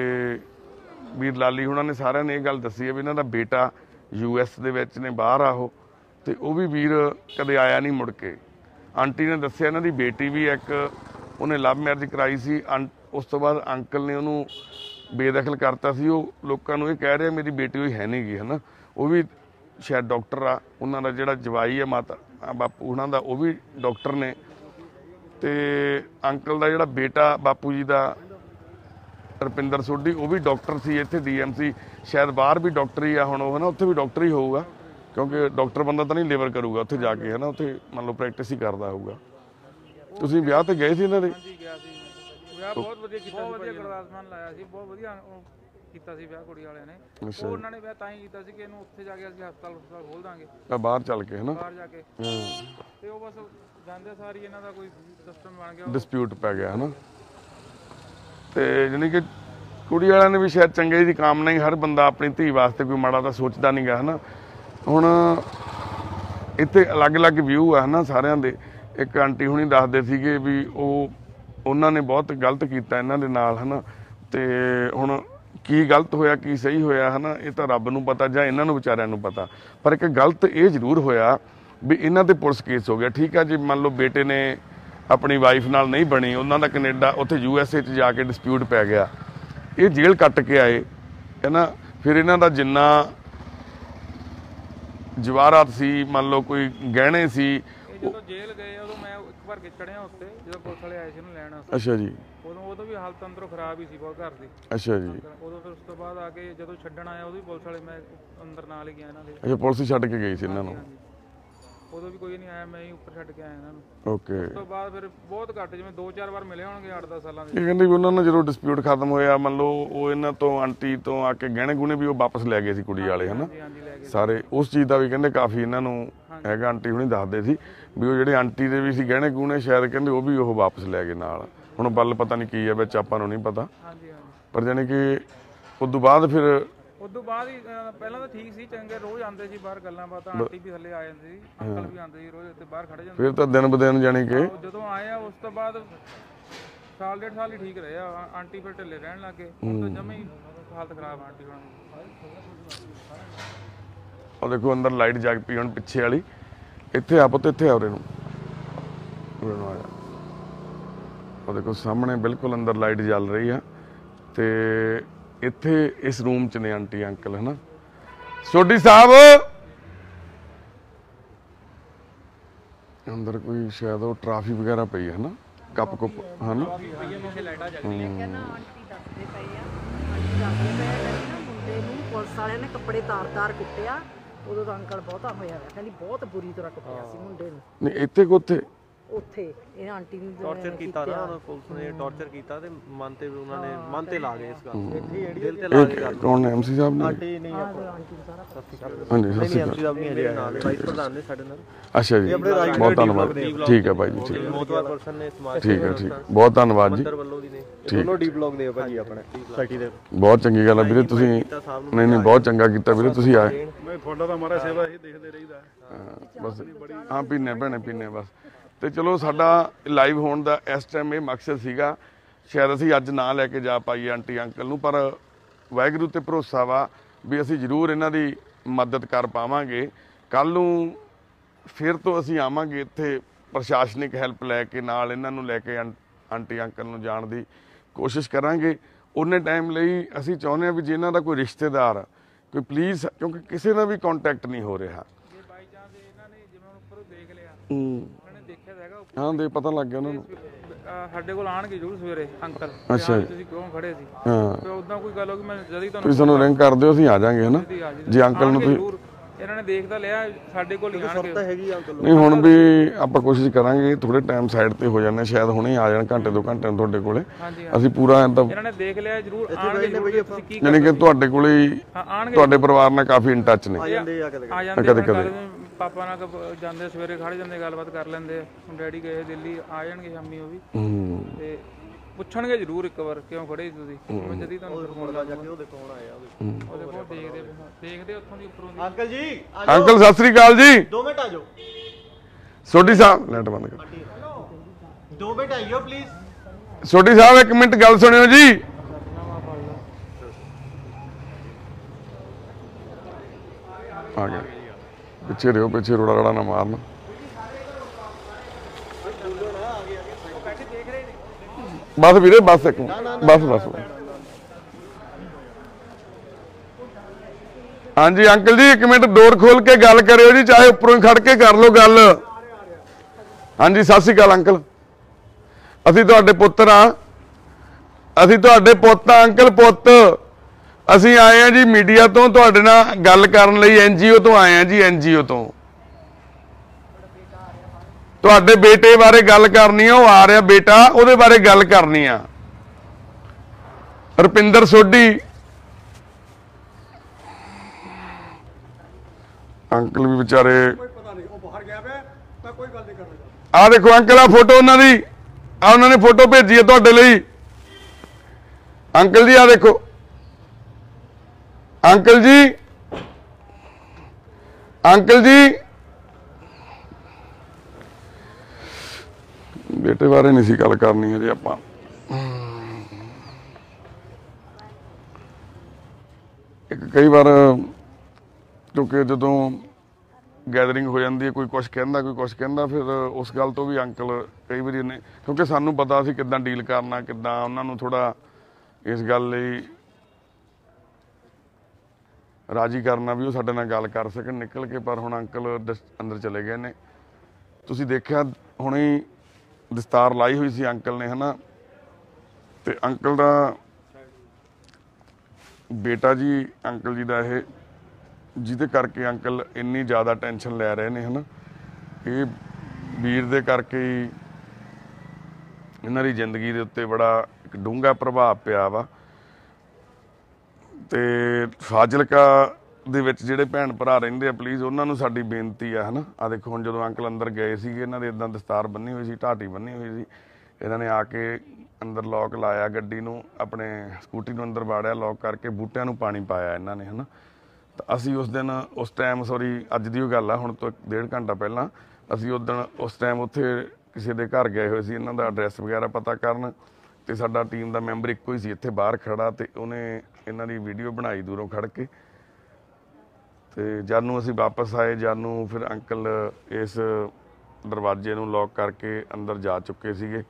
ਵੀਰ ਲਾਲੀ ਹੁਣਾਂ ਨੇ ਸਾਰਿਆਂ ਨੇ ਇਹ ਗੱਲ ਦੱਸੀ ਹੈ ਵੀ ਇਹਨਾਂ ਦਾ ਬੇਟਾ ਯੂਐਸ ਦੇ ਵਿੱਚ ਨੇ, ਬਾਹਰ ਆ ਉਹ। ਤੇ ਉਹ ਵੀ ਵੀਰ ਕਦੇ ਆਇਆ ਨਹੀਂ ਮੁੜ ਕੇ। ਆਂਟੀ ਨੇ ਦੱਸਿਆ ਇਹਨਾਂ ਦੀ ਬੇਟੀ ਵੀ ਇੱਕ, ਉਹਨੇ ਲਵ ਮੈਰਿਜ ਕਰਾਈ ਸੀ ਆਂ- ਉਸ ਤੋਂ ਬਾਅਦ ਅੰਕਲ ਨੇ ਉਹਨੂੰ ਬੇਦਖਲ ਕਰਤਾ ਸੀ, ਉਹ ਲੋਕਾਂ ਨੂੰ ਇਹ ਕਹਿ ਰਿਹਾ ਮੇਰੀ ਬੇਟੀ ਹੋਈ ਹੈ ਨਹੀਂ ਗੀ, ਹਨਾ। ਉਹ ਵੀ ਸ਼ਾਇਦ ਡਾਕਟਰ ਆ, ਉਹਨਾਂ ਦਾ ਜਿਹੜਾ ਜਵਾਈ ਹੈ ਮਾਤਾ ਬਾਪੂ, ਉਹਨਾਂ ਦਾ, ਉਹ ਵੀ ਡਾਕਟਰ ਨੇ। ਤੇ ਅੰਕਲ ਦਾ ਜਿਹੜਾ ਬੇਟਾ ਬਾਪੂ ਜੀ ਦਾ, ਰਪਿੰਦਰ ਸੋਢੀ, ਉਹ ਵੀ ਡਾਕਟਰ ਸੀ, ਇੱਥੇ ਡੀਐਮਸੀ ਸ਼ਾਇਦ ਬਾਹਰ ਵੀ ਡਾਕਟਰ ਹੀ ਆ ਹੁਣ ਉਹ, ਹਨਾ, ਉੱਥੇ ਵੀ ਡਾਕਟਰ ਹੀ ਹੋਊਗਾ। ਕਿਉਂਕਿ ਡਾਕਟਰ ਬੰਦਾ ਤਾਂ ਨਹੀਂ ਲੇਬਰ ਕਰੂਗਾ ਉੱਥੇ ਜਾ ਕੇ ਹਨਾ? ਉੱਥੇ ਮੰਨ ਲਓ ਪ੍ਰੈਕਟਿਸ ਹੀ ਕਰਦਾ ਹੋਊਗਾ। ਤੁਸੀਂ ਵਿਆਹ ਤੇ ਗਏ ਸੀ ਇਹਨਾਂ ਦੇ? ਹਾਂਜੀ ਗਿਆ ਸੀ ਵਿਆਹ ਬਹੁਤ ਵਧੀਆ ਕੀਤਾ ਬਹੁਤ ਵਧੀਆ ਗੁਰਦਾਸਮਾਨ ਲਾਇਆ ਸੀ ਬਹੁਤ ਵਧੀਆ ਉਹ ਕੀਤਾ ਸੀ ਵਿਆਹ ਕੁੜੀ ਵਾਲਿਆਂ ਨੇ। ਉਹ ਉਹਨਾਂ ਨੇ ਵਿਆਹ ਤਾਂ ਹੀ ਕੀਤਾ ਸੀ ਕਿ ਇਹਨੂੰ ਉੱਥੇ ਜਾ ਕੇ ਅਸੀਂ ਹਸਪਤਾਲ ਹਸਪਤਾਲ ਖੋਲ ਦਾਂਗੇ। ਆ ਬਾਹਰ ਚੱਲ ਕੇ ਹਨਾ? ਬਾਹਰ ਜਾ ਕੇ। ਹਾਂ। ਤੇ ਉਹ ਬਸ ਜਾਂਦੇ ਸਾਰੀ ਇਹਨਾਂ ਦਾ ਕੋਈ ਸਿਸਟਮ ਬਣ ਗਿਆ। ਡਿਸਪਿਊਟ ਪੈ ਗਿਆ ਹਨਾ? ਤੇ ਜਾਣੀ ਕਿ ਕੁੜੀ ਵਾਲਿਆਂ ਨੇ ਵੀ ਸ਼ਾਇਦ ਚੰਗੇ ਦੀ ਕਾਮਨਾ ਹੀ ਹਰ ਬੰਦਾ ਆਪਣੀ ਧੀ ਵਾਸਤੇ ਕੋਈ ਮਾੜਾ ਤਾਂ ਸੋਚਦਾ ਨਹੀਂਗਾ ਹਨਾ? ਹੁਣ ਇੱਥੇ ਅਲੱਗ-ਅਲੱਗ ਵਿਊ ਆ ਹਨਾ ਸਾਰਿਆਂ ਦੇ। ਇੱਕ ਆਂਟੀ ਹੁਣੀ ਦੱਸਦੇ ਸੀਗੇ ਵੀ ਉਹ, ਉਹਨਾਂ ਨੇ ਬਹੁਤ ਗਲਤ ਕੀਤਾ ਇਹਨਾਂ ਦੇ ਨਾਲ ਹਨਾ। ਤੇ ਹੁਣ ਕੀ ਗਲਤ ਹੋਇਆ, ਕੀ ਸਹੀ ਹੋਇਆ ਹਨਾ, ਇਹ ਤਾਂ ਰੱਬ ਨੂੰ ਪਤਾ ਜਾਂ ਇਹਨਾਂ ਨੂੰ ਵਿਚਾਰਿਆਂ ਨੂੰ ਪਤਾ। ਪਰ ਇੱਕ ਗਲਤ ਇਹ ਜ਼ਰੂਰ ਹੋਇਆ ਵੀ ਇਹਨਾਂ ਤੇ ਪੁਲਿਸ ਕੇਸ ਹੋ ਗਿਆ। ਠੀਕ ਆ ਜੀ, ਮੰਨ ਲਓ ਬੇਟੇ ਨੇ ਆਪਣੀ ਵਾਈਫ ਨਾਲ ਨਹੀਂ ਬਣੀ, ਉਹਨਾਂ ਦਾ ਕੈਨੇਡਾ, ਉੱਥੇ ਯੂ ਐਸ ਏ 'ਚ ਜਾ ਕੇ ਡਿਸਪਿਊਟ ਪੈ ਗਿਆ। ਇਹ ਜੇਲ੍ਹ ਕੱਟ ਕੇ ਆਏ ਹੈ ਨਾ ਫਿਰ ਇਹਨਾਂ ਦਾ ਜਿੰਨਾ ਜਵਾਹਰਾਤ ਸੀ ਮੰਨ ਲਓ ਕੋਈ ਗਹਿਣੇ ਸੀ ਜਦੋਂ ਜੇਲ੍ਹ ਗਏ ਉਦੋਂ ਮੈਂ ਇੱਕ ਵਾਰ ਚੜਿਆ ਉੱਤੇ ਜਦੋਂ ਪੁਲਿਸ ਵਾਲੇ ਆਏ ਸੀ ਉਹਨੂੰ ਲੈਣ ਵਾਸਤੇ। ਅੱਛਾ ਜੀ। ਉਦੋਂ ਉਦੋਂ ਵੀ ਹਾਲਤ ਅੰਦਰੋਂ ਖਰਾਬ ਹੀ ਸੀ ਬਹੁਤ ਘਰ ਦੀ। ਅੱਛਾ ਜੀ। ਉਦੋਂ ਫਿਰ ਉਸ ਤੋਂ ਬਾਅਦ ਆ ਕੇ ਜਦੋਂ ਛੱਡਣ ਆਇਆ ਉਦੋਂ ਵੀ ਪੁਲਿਸ ਵਾਲੇ ਮੈਂ ਅੰਦਰ ਨਾਲ ਹੀ ਗਿਆ ਇਹਨਾਂ ਦੇ। ਅੱਛਾ ਪੁਲਿਸ ਛੱਡ ਕੇ ਗਈ ਸੀ ਇਹਨਾਂ ਨੂੰ। ਉਦੋਂ ਵੀ ਕੋਈ ਨਹੀਂ ਆਇਆ ਮੈਂ ਹੀ ਉੱਪਰ ਛੱਡ ਕੇ ਆਇਆ ਇਹਨਾਂ ਨੂੰ। ਓਕੇ ਉਸ ਤੋਂ ਬਾਅਦ ਫਿਰ ਬਹੁਤ ਘੱਟ ਜਿਵੇਂ 2-4 ਵਾਰ ਮਿਲੇ ਹੋਣਗੇ 8-10 ਸਾਲਾਂ ਦੇ। ਇਹ ਕਹਿੰਦੇ ਵੀ ਉਹਨਾਂ ਨਾਲ ਜਦੋਂ ਡਿਸਪਿਊਟ ਖਤਮ ਹੋਇਆ ਮੰਨ ਲਓ ਉਹ ਇਹਨਾਂ ਤੋਂ ਆਂਟੀ ਤੋਂ ਆ ਕੇ ਗਹਿਣੇ ਗੁਣੇ ਵੀ ਉਹ ਵਾਪਸ ਲੈ ਗਏ ਸੀ ਕੁੜੀ ਵਾਲੇ ਹਨਾ? ਹਾਂਜੀ ਹਾਂਜੀ ਲੈ ਗਏ ਸਾਰੇ ਉਸ ਚੀਜ਼ ਦਾ ਵੀ ਕਹਿੰਦੇ ਕਾਫੀ ਇਹਨਾਂ ਨੂੰ ਹੈਗਾ ਆਂਟੀ ਹੁਣੀ ਦੱਸਦੇ ਸੀ ਵੀ ਉਹ ਜਿਹੜੇ ਆਂਟੀ ਦੇ ਵੀ ਸੀ ਗਹਿਣੇ ਗੁਣੇ ਸ਼ਾਇਦ ਕਹਿੰਦੇ ਉਹ ਵੀ ਉਹ ਵਾਪਸ ਲੈ ਗਏ ਨਾਲ। ਹੁਣ ਬੱਲ ਪਤਾ ਨਹੀਂ ਕੀ ਹੈ ਵਿੱਚ ਆਪਾਂ ਨੂੰ ਨਹੀਂ ਪਤਾ। ਹਾਂਜੀ ਹਾਂਜੀ। ਪਰ ਜਾਣੀ ਕਿ ਉਸ ਤੋਂ ਬਾਅਦ ਫਿਰ ਤੋਂ ਬਾਅਦ ਹੀ ਅਹ, ਪਹਿਲਾਂ ਤਾਂ ਠੀਕ ਸੀ ਚੰਗੇ ਰੋਜ਼ ਆਉਂਦੇ ਸੀ ਬਾਹਰ ਗੱਲਾਂ ਬਾਤਾਂ ਆਂਟੀ ਵੀ ਥੱਲੇ ਆ ਜਾਂਦੀ ਸੀ ਅੰਕਲ ਵੀ ਆਉਂਦੇ ਸੀ ਰੋਜ਼ ਤੇ ਬਾਹਰ ਖੜੇ ਜਾਂਦੇ ਫਿਰ ਤਾਂ ਦਿਨ ਬ ਦਿਨ ਜਾਣੀ ਕਿ ਉਹ ਜਦੋਂ ਆਏ ਆ ਉਸ ਤੋਂ ਬਾਅਦ ਸਾਲ ਡੇਢ ਸਾਲ ਹੀ ਠੀਕ ਰਹੇ ਆ ਆ- ਆਂਟੀ ਫਿਰ ਢਿੱਲੇ ਰਹਿਣ ਲੱਗੇ ਹੁਣ ਤਾਂ ਜਮੇ ਹੀ ਹਾਲਤ ਖਰਾਬ ਆ ਆਂਟੀ ਹੁਣ। ਉਹ ਦੇਖੋ ਅੰਦਰ ਲਾਈਟ ਜਗ ਪਈ ਹੁਣ ਪਿੱਛੇ ਵਾਲੀ। ਇੱਥੇ ਆ ਪੁੱਤ ਇੱਥੇ ਆ ਉਰੇ ਨੂੰ। ਉਰੇ ਨੂੰ ਆ ਜਾ। ਉਹ ਦੇਖੋ ਸਾਹਮਣੇ ਬਿਲਕੁਲ ਅੰਦਰ ਲਾਈਟ ਜਲ ਰਹੀ ਆ ਤੇ ਇੱਥੇ ਇਸ ਰੂਮ ਚ ਨੇ ਆਂਟੀ ਅੰਕਲ ਹਨਾ? ਸੋਢੀ ਸਾਹਿਬ! ਅੰਦਰ ਕੋਈ ਸ਼ਾਇਦ ਉਹ ਟਰਾਫੀ ਵਗੈਰਾ ਪਈ ਹੈ ਨਾ ਕੱਪ ਕੁੱਪ ਹਨਾ? ਪੁਲਿਸ ਵਾਲਿਆਂ ਨੇ ਕੱਪੜੇ ਤਾਰ-ਤਾਰ ਕੁੱਟਿਆ ਉਦੋਂ ਤਾਂ ਅੰਕਲ ਬਹੁਤਾ ਹੋਇਆ ਹੋਇਆ ਕਹਿੰਦੀ ਬਹੁਤ ਬੁਰੀ ਤਰ੍ਹਾਂ ਕੁੱਟਿਆ ਸੀ ਮੁੰਡੇ ਨੂੰ ਨਹੀਂ ਇੱਥੇ ਕੋਥੇ ਉੱਥੇ ਇਹ ਆਂਟੀ ਨੂੰ ਟੌਰਚਰ ਕੀਤਾ ਨਾ ਉਹਨਾਂ ਪੁਲਿਸ ਨੇ ਟੌਰਚਰ ਕੀਤਾ ਤੇ ਮਨ ਤੇ ਵੀ ਉਹਨਾਂ ਨੇ ਮਨ ਤੇ ਲਾ ਗਏ ਇਸ ਗੱਲ ਨੂੰ। ਦਿਲ ਤੇ ਲਾ ਇਹ ਕੌਣ ਨੇ? ਐਮਸੀ ਸਾਹਿਬ ਨੇ? ਆਂਟੀ ਨਹੀਂ ਆਂਟੀ ਨੂੰ ਸਾਰਾ ਹਾਂਜੀ ਸਤਿ ਸ਼੍ਰੀ ਅਕਾਲ ਐਮਸੀ ਸਾਹਿਬ ਨਹੀਂ ਆਏ ਵਾਈਸ ਪ੍ਰਧਾਨ ਨੇ ਸਾਡੇ ਨਾਲ। ਅੱਛਾ ਜੀ। ਬਹੁਤ ਧੰਨਵਾਦ। ਠੀਕ ਹੈ ਭਾਈ ਜੀ ਠੀਕ ਮੋਤਵਾਰ ਪਰਸਨ ਨੇ ਸਮਾਜ ਠੀਕ ਹੈ ਠੀਕ। ਬਹੁਤ ਧੰਨਵਾਦ ਜੀ। ਸੇਵਕ ਵੱਲੋਂ ਦੀ ਨੇ। ਠੀਕ। ਡੀ ਬਲੌਗ ਦੇ ਭਾਜੀ ਆਪਣੇ। ਸੋਸਾਇਟੀ ਦੇ। ਬਹੁਤ ਚੰਗੀ ਗੱਲ ਹੈ ਵੀਰੇ ਤੁਸੀਂ ਨਹੀਂ ਨਹੀਂ ਬਹੁਤ ਚੰਗਾ ਕੀਤਾ ਵੀਰੇ ਤੁਸੀਂ ਆਏ ਮੈਂ ਤੁਹਾਡਾ ਤਾਂ ਮਾਰਾ ਸੇਵਾ ਹੀ ਦੇਖਦੇ ਰਹੀਦਾ। ਹਾਂ, ਬਸ। ਹਾਂ ਪੀਨੇ ਭੈਣੇ ਪੀਨੇ ਬਸ। ਤੇ ਚਲੋ ਸਾਡਾ ਲਾਈਵ ਹੋਣ ਦਾ ਇਸ ਟਾਈਮ ਇਹ ਮਕਸਦ ਸੀਗਾ ਸ਼ਾਇਦ ਅਸੀਂ ਅੱਜ ਨਾ ਲੈ ਕੇ ਜਾ ਪਾਈਏ ਆਂਟੀ ਅੰਕਲ ਨੂੰ ਪਰ ਵਾਹਿਗੁਰੂ ਤੇ ਭਰੋਸਾ ਵਾ ਵੀ ਅਸੀਂ ਜ਼ਰੂਰ ਇਹਨਾਂ ਦੀ ਮਦਦ ਕਰ ਪਾਵਾਂਗੇ। ਕੱਲ ਨੂੰ ਫਿਰ ਤੋਂ ਅਸੀਂ ਆਵਾਂਗੇ ਇੱਥੇ ਪ੍ਰਸ਼ਾਸਨਿਕ ਹੈਲਪ ਲੈ ਕੇ ਨਾਲ ਇਹਨਾਂ ਨੂੰ ਲੈ ਕੇ ਆਂ- ਆਂਟੀ ਅੰਕਲ ਨੂੰ ਜਾਣ ਦੀ ਕੋਸ਼ਿਸ਼ ਕਰਾਂਗੇ। ਉਹਨੇ ਟਾਈਮ ਲਈ ਅਸੀਂ ਚਾਹੁੰਦੇ ਹਾਂ ਵੀ ਜੇ ਇਹਨਾਂ ਦਾ ਕੋਈ ਰਿਸ਼ਤੇਦਾਰ ਕੋਈ ਪਲੀਜ਼ ਕਿਉਂਕਿ ਕਿਸੇ ਦਾ ਵੀ ਕੰਟੈਕਟ ਨਹੀਂ ਹੋ ਰਿਹਾ। ਜੇ ਬਾਈ ਚਾਂਸ ਇਹਨਾਂ ਨੇ ਜਿਵੇਂ ਉੱਪਰੋਂ ਦੇਖ ਲਿਆ ਹੂੰ ਦੇ ਪਤਾ ਲੱਗ ਗਿਆ ਉਹਨਾਂ ਨੂੰ। ਅਹ ਸਾਡੇ ਕੋਲ ਆਣਗੇ ਜ਼ਰੂਰ ਸਵੇਰੇ ਅੰਕਲ। ਅੱਛਾ ਜੀ। ਤੁਸੀਂ ਕਿਉਂ ਖੜੇ ਸੀ? ਹਾਂ। ਤੇ ਉਦਾਂ ਕੋਈ ਗੱਲ ਹੋ ਗਈ ਮੈਂ ਜਦ ਹੀ ਤੁਹਾਨੂੰ ਤੁਸੀਂ ਸਾਨੂੰ ਰਿੰਗ ਕਰ ਦਿਓ ਅਸੀਂ ਆ ਜਾਾਂਗੇ ਹਨਾ? ਆ ਜੀ ਅੰਕਲ ਨੂੰ ਤੁਸੀਂ ਜ਼ਰੂਰ। ਇਹਨਾਂ ਨੇ ਦੇਖ ਤਾਂ ਲਿਆ ਸਾਡੇ ਕੋਲ ਹੀ ਆਣਗੇ ਹੈਗੀ ਅੰਕਲ ਨਹੀਂ ਹੁਣ ਵੀ ਆਪਾਂ ਕੋਸ਼ਿਸ਼ ਕਰਾਂਗੇ ਥੋੜੇ ਟਾਈਮ ਸਾਈਡ ਤੇ ਹੋ ਜਾਂਦੇ ਸ਼ਾਇਦ ਹੁਣੇ ਆ ਜਾਣ ਘੰਟੇ ਦੋ ਘੰਟੇ ਨੂੰ ਤੁਹਾਡੇ ਕੋਲੇ। ਹਾਂਜੀ ਅਸੀਂ ਪੂਰਾ ਐਂ ਤਾਂ ਇਹਨਾਂ ਨੇ ਦੇਖ ਲਿਆ ਜ਼ਰੂਰ ਆਣਗੇ ਜ਼ਰੂਰ ਤੁਸੀਂ ਕੀ ਯਾਨੀ ਕਿ ਤੁਹਾਡੇ ਕੋਲੇ ਹੀ ਹਾਂ ਆਣਗੇ ਤੁਹਾਡੇ ਪਰਿਵਾਰ ਨਾਲ ਕਾਫੀ ਇਨ ਟੱਚ ਨੇ। ਆ ਜਾਂਦੇ ਆ ਕਦੇ ਆ ਜਾਂਦੇ ਕਦੇ- ਕਦੇ। ਪਾਪਾ ਨਾਲ ਕ- ਜਾਂਦੇ ਸਵੇਰੇ ਖੜ ਜਾਂਦੇ ਗੱਲਬਾਤ ਕਰ ਲੈਂਦੇ ਹੁਣ ਡੈਡੀ ਗਏ ਦਿੱਲੀ ਆ ਜਾਣਗੇ ਸ਼ਾਮੀ ਉਹ ਵੀ। ਹੂੰ। ਤੇ ਪੁੱਛਣਗੇ ਜ਼ਰੂਰ ਇੱਕ ਵਾਰ ਕਿਉਂ ਖੜੇ ਸੀ ਤੁਸੀਂ? ਮੈਂ ਜਦੀ ਤੁਹਾਨੂੰ ਫੋਨ ਲਾ ਜਾ ਕੇ ਉਹਦੇ ਕੌਣ ਆਇਆ ਉਹਦੇ ਉਹਦੇ ਕੋਲ ਦੇਖਦੇ ਦੇਖਦੇ ਉੱਥੋਂ ਦੀ ਉੱਪਰੋਂ ਦੀ। ਅੰਕਲ ਜੀ ਆ ਅੰਕਲ ਸਤਿ ਸ੍ਰੀ ਅਕਾਲ ਜੀ। 2 ਮਿੰਟ ਆ ਜਾਓ। ਸੋਢੀ ਸਾਹਿਬ ਲੈਟ ਬੰਦ ਕਰ। 2 ਮਿੰਟ ਆਇਓ ਪਲੀਜ਼ ਸੋਢੀ ਸਾਹਿਬ ਇੱਕ ਮਿੰਟ ਗੱਲ ਸੁਣਿਓ ਜੀ। ਆ ਗਿਆ। ਪਿੱਛੇ ਰਿਓ ਪਿੱਛੇ ਰੋੜਾ ਰੜਾ ਨਾ ਮਾਰਨਾ। ਬਸ ਵੀਰੇ ਬਸ ਇੱਕ ਬਸ ਬਸ ਹਾਂਜੀ ਅੰਕਲ ਜੀ ਇੱਕ ਮਿੰਟ ਡੋਰ ਖੋਲ ਕੇ ਗੱਲ ਕਰਿਓ ਜੀ ਚਾਹੇ ਉੱਪਰੋਂ ਹੀ ਖੜ ਕੇ ਕਰ ਲਓ ਗੱਲ। ਹਾਂਜੀ ਸਤਿ ਸ਼੍ਰੀ ਅਕਾਲ ਅੰਕਲ। ਅਸੀਂ ਤੁਹਾਡੇ ਪੁੱਤਰ ਆ ਅਸੀਂ ਤੁਹਾਡੇ ਪੁੱਤ ਆ ਅੰਕਲ ਪੁੱਤ। ਅਸੀਂ ਆਏ ਆ ਜੀ ਮੀਡੀਆ ਤੋਂ ਤੁਹਾਡੇ ਨਾਲ ਗੱਲ ਕਰਨ ਲਈ ਐਨਜੀਓ ਤੋਂ ਆਏ ਆ ਜੀ ਐਨਜੀਓ ਤੋਂ। ਤੁਹਾਡੇ ਬੇਟੇ ਬਾਰੇ ਗੱਲ ਕਰਨੀ ਆ, ਉਹ ਆ ਰਿਹਾ ਬੇਟਾ, ਉਹਦੇ ਬਾਰੇ ਗੱਲ ਕਰਨੀ ਆ। ਰੁਪਿੰਦਰ ਸੋਢੀ। ਅੰਕਲ ਵੀ ਵਿਚਾਰੇ ਪਤਾ ਆ ਦੇਖੋ ਅੰਕਲ ਆ ਫੋਟੋ ਉਹਨਾਂ ਦੀ। ਆ ਉਹਨਾਂ ਨੇ ਫੋਟੋ ਭੇਜੀ ਹੈ ਤੁਹਾਡੇ ਲਈ। ਅੰਕਲ ਜੀ ਆ ਦੇਖੋ। ਅੰਕਲ ਜੀ। ਅੰਕਲ ਜੀ। ਬੇਟੇ ਬਾਰੇ ਨਹੀਂ ਸੀ ਗੱਲ ਕਰਨੀ ਹਜੇ ਆਪਾਂ। ਇੱਕ ਕਈ ਵਾਰ ਕਿਉਂਕਿ ਜਦੋਂ ਗੈਦਰਿੰਗ ਹੋ ਜਾਂਦੀ ਹੈ, ਕੋਈ ਕੁਝ ਕਹਿੰਦਾ, ਕੋਈ ਕੁਝ ਕਹਿੰਦਾ, ਫਿਰ ਉਸ ਗੱਲ ਤੋਂ ਵੀ ਅੰਕਲ ਕਈ ਵਾਰੀ ਨੇ ਕਿਉਂਕਿ ਸਾਨੂੰ ਪਤਾ ਸੀ ਕਿੱਦਾਂ ਡੀਲ ਕਰਨਾ, ਕਿੱਦਾਂ ਉਹਨਾਂ ਨੂੰ ਥੋੜਾ ਇਸ ਗੱਲ ਲਈ ਰਾਜੀ ਕਰਨਾ ਵੀ ਉਹ ਸਾਡੇ ਨਾਲ ਗੱਲ ਕਰ ਸਕਣ, ਨਿਕਲ ਕੇ, ਪਰ ਹੁਣ ਅੰਕਲ ਦਸ- ਅੰਦਰ ਚਲੇ ਗਏ ਨੇ। ਤੁਸੀਂ ਦੇਖਿਆ, ਹੁਣੇ ਦਸਤਾਰ ਲਾਈ ਹੋਈ ਸੀ ਅੰਕਲ ਨੇ, ਹਨਾ? ਤੇ ਅੰਕਲ ਦਾ ਬੇਟਾ ਜੀ, ਅੰਕਲ ਜੀ ਦਾ ਇਹ, ਜਿਹਦੇ ਕਰਕੇ ਅੰਕਲ ਇੰਨੀ ਜ਼ਿਆਦਾ ਟੈਨਸ਼ਨ ਲੈ ਰਹੇ ਨੇ, ਹਨਾ? ਇਹ ਵੀਰ ਦੇ ਕਰਕੇ ਹੀ ਇਹਨਾਂ ਦੀ ਜ਼ਿੰਦਗੀ ਦੇ ਉੱਤੇ ਬੜਾ ਇੱਕ ਡੂੰਘਾ ਪ੍ਰਭਾਵ ਪਿਆ ਵਾ। ਤੇ ਫਾਜ਼ਿਲਕਾ ਦੇ ਵਿੱਚ ਜਿਹੜੇ ਭੈਣ ਭਰਾ ਰਹਿੰਦੇ ਆ ਪਲੀਜ਼ ਉਹਨਾਂ ਨੂੰ ਸਾਡੀ ਬੇਨਤੀ ਆ, ਹਨਾ? ਆ ਦੇਖੋ, ਹੁਣ ਜਦੋਂ ਅੰਕਲ ਅੰਦਰ ਗਏ ਸੀਗੇ, ਇਹਨਾਂ ਦੇ ਇਦਾਂ ਦਸਤਾਰ ਬੰਨੀ ਹੋਈ ਸੀ, ਢਾਟੀ ਬੰਨੀ ਹੋਈ ਸੀ। ਇਹਨਾਂ ਨੇ ਆ ਕੇ ਅੰਦਰ ਲੋਕ ਲਾਇਆ ਗੱਡੀ ਨੂੰ, ਆਪਣੇ ਸਕੂਟੀ ਨੂੰ ਅੰਦਰ ਵਾੜਿਆ ਲੋਕ ਕਰਕੇ ਬੂਟਿਆਂ ਨੂੰ ਪਾਣੀ ਪਾਇਆ ਇਹਨਾਂ ਨੇ, ਹਨਾ? ਤਾਂ ਅਸੀਂ ਉਸ ਦਿਨ, ਉਸ ਟਾਈਮ ਸੌਰੀ ਅੱਜ ਦੀ ਉਹ ਗੱਲ ਆ, ਹੁਣ ਤੋਂ ਇੱਕ ਡੇਢ ਘੰਟਾ ਪਹਿਲਾਂ, ਅਸੀਂ ਉਸ ਦਿਨ, ਉਸ ਟਾਈਮ ਉੱਥੇ ਕਿਸੇ ਦੇ ਘਰ ਗਏ ਹੋਏ ਸੀ, ਇਹਨਾਂ ਦਾ ਐਡਰੈਸ ਵਗੈਰਾ ਪਤਾ ਕਰਨ, ਤੇ ਸਾਡਾ ਟੀਮ ਦਾ ਮੈਂਬਰ ਇੱਕੋ ਹੀ ਸੀ, ਇੱਥੇ ਬਾਹਰ ਖੜਾ ਤੇ ਉਹਨੇ ਇਹਨਾਂ ਦੀ ਵੀਡੀਓ ਬਣਾਈ ਦੂਰੋਂ ਖੜ ਕੇ। ਤੇ ਜਦ ਨੂੰ ਅਸੀਂ ਵਾਪਸ ਆਏ ਜਦ ਨੂੰ ਫਿਰ ਅੰਕਲ ਇਸ ਦਰਵਾਜ਼ੇ ਨੂੰ ਲੌਕ ਕਰਕੇ ਅੰਦਰ ਜਾ ਚੁੱਕੇ ਸੀਗੇ।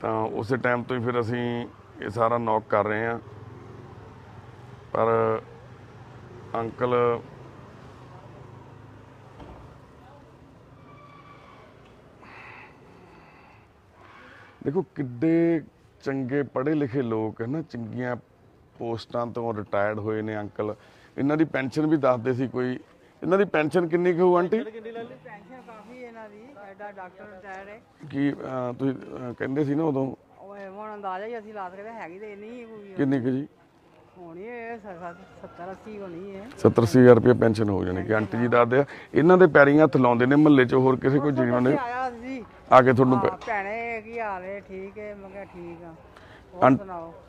ਤਾਂ ਉਸੇ ਟਾਈਮ ਤੋਂ ਹੀ ਫਿਰ ਅਸੀਂ ਇਹ ਸਾਰਾ ਨੌਕ ਕਰ ਰਹੇ ਹਾਂ। ਪਰ ਅੰਕਲ ਦੇਖੋ ਕਿੱਡੇ ਚੰਗੇ ਪੜ੍ਹੇ ਲਿਖੇ ਲੋਕ ਹੈ ਨਾ, ਚੰਗੀਆਂ ਪੋਸਟਾਂ ਤੋਂ ਰਿਟਾਇਰਡ ਹੋਏ ਨੇ ਅੰਕਲ। ਇਹਨਾਂ ਦੀ ਪੈਨਸ਼ਨ ਵੀ ਦੱਸਦੇ ਸੀ ਕੋਈ। ਇਹਨਾਂ ਦੀ ਪੈਨਸ਼ਨ ਕਿੰਨੀ ਕੁ ਹੋਊ ਆਂਟੀ? ਪੈਨਸ਼ਨ ਕਾਫੀ ਇਹਨਾਂ ਦੀ। ਐਡਾ ਡਾਕਟਰ ਰਿਟਾਇਰ ਹੈ। ਕੀ ਅਹ, ਤੁਸੀਂ ਅਹ, ਕਹਿੰਦੇ ਸੀ ਨਾ ਉਦੋਂ? ਉਹ ਹੁਣ ਅੰਦਾਜ਼ਾ ਹੀ ਅਸੀਂ ਲਾ ਸਕਦੇ ਹੈਗੀ ਤੇ ਇੰਨੀ ਹੀ ਕੋਈ ਕਿੰਨੀ ਕੁ ਜੀ? ਹੋਣੀ ਹੈ 70 80 ਹੋਣੀ ਹੈ। 70 ਹਜ਼ਾਰ ਰੁਪਏ ਪੈਨਸ਼ਨ ਹੋ ਜਾਣੀ। ਕਿ ਆਂਟੀ ਜੀ ਦੱਸਦੇ ਆ? ਇਹਨਾਂ ਦੇ ਪੈਰੀਂ ਹੱਥ ਲਾਉਂਦੇ ਨੇ ਮਹੱਲੇ 'ਚ ਹੋਰ ਕਿਸੇ ਕੋਈ ਜੀਵਨ ਨੇ ਆਇਆ ਸੀ। ਆ ਕੇ ਤੁਹਾਨੂੰ ਪੈ- ਹਾਂ, ਭੈਣੇ ਕੀ ਹਾਲ ਹੈ? ਠੀਕ ਹੈ ਮੈਂ ਕਿਹਾ ਠੀਕ ਆ।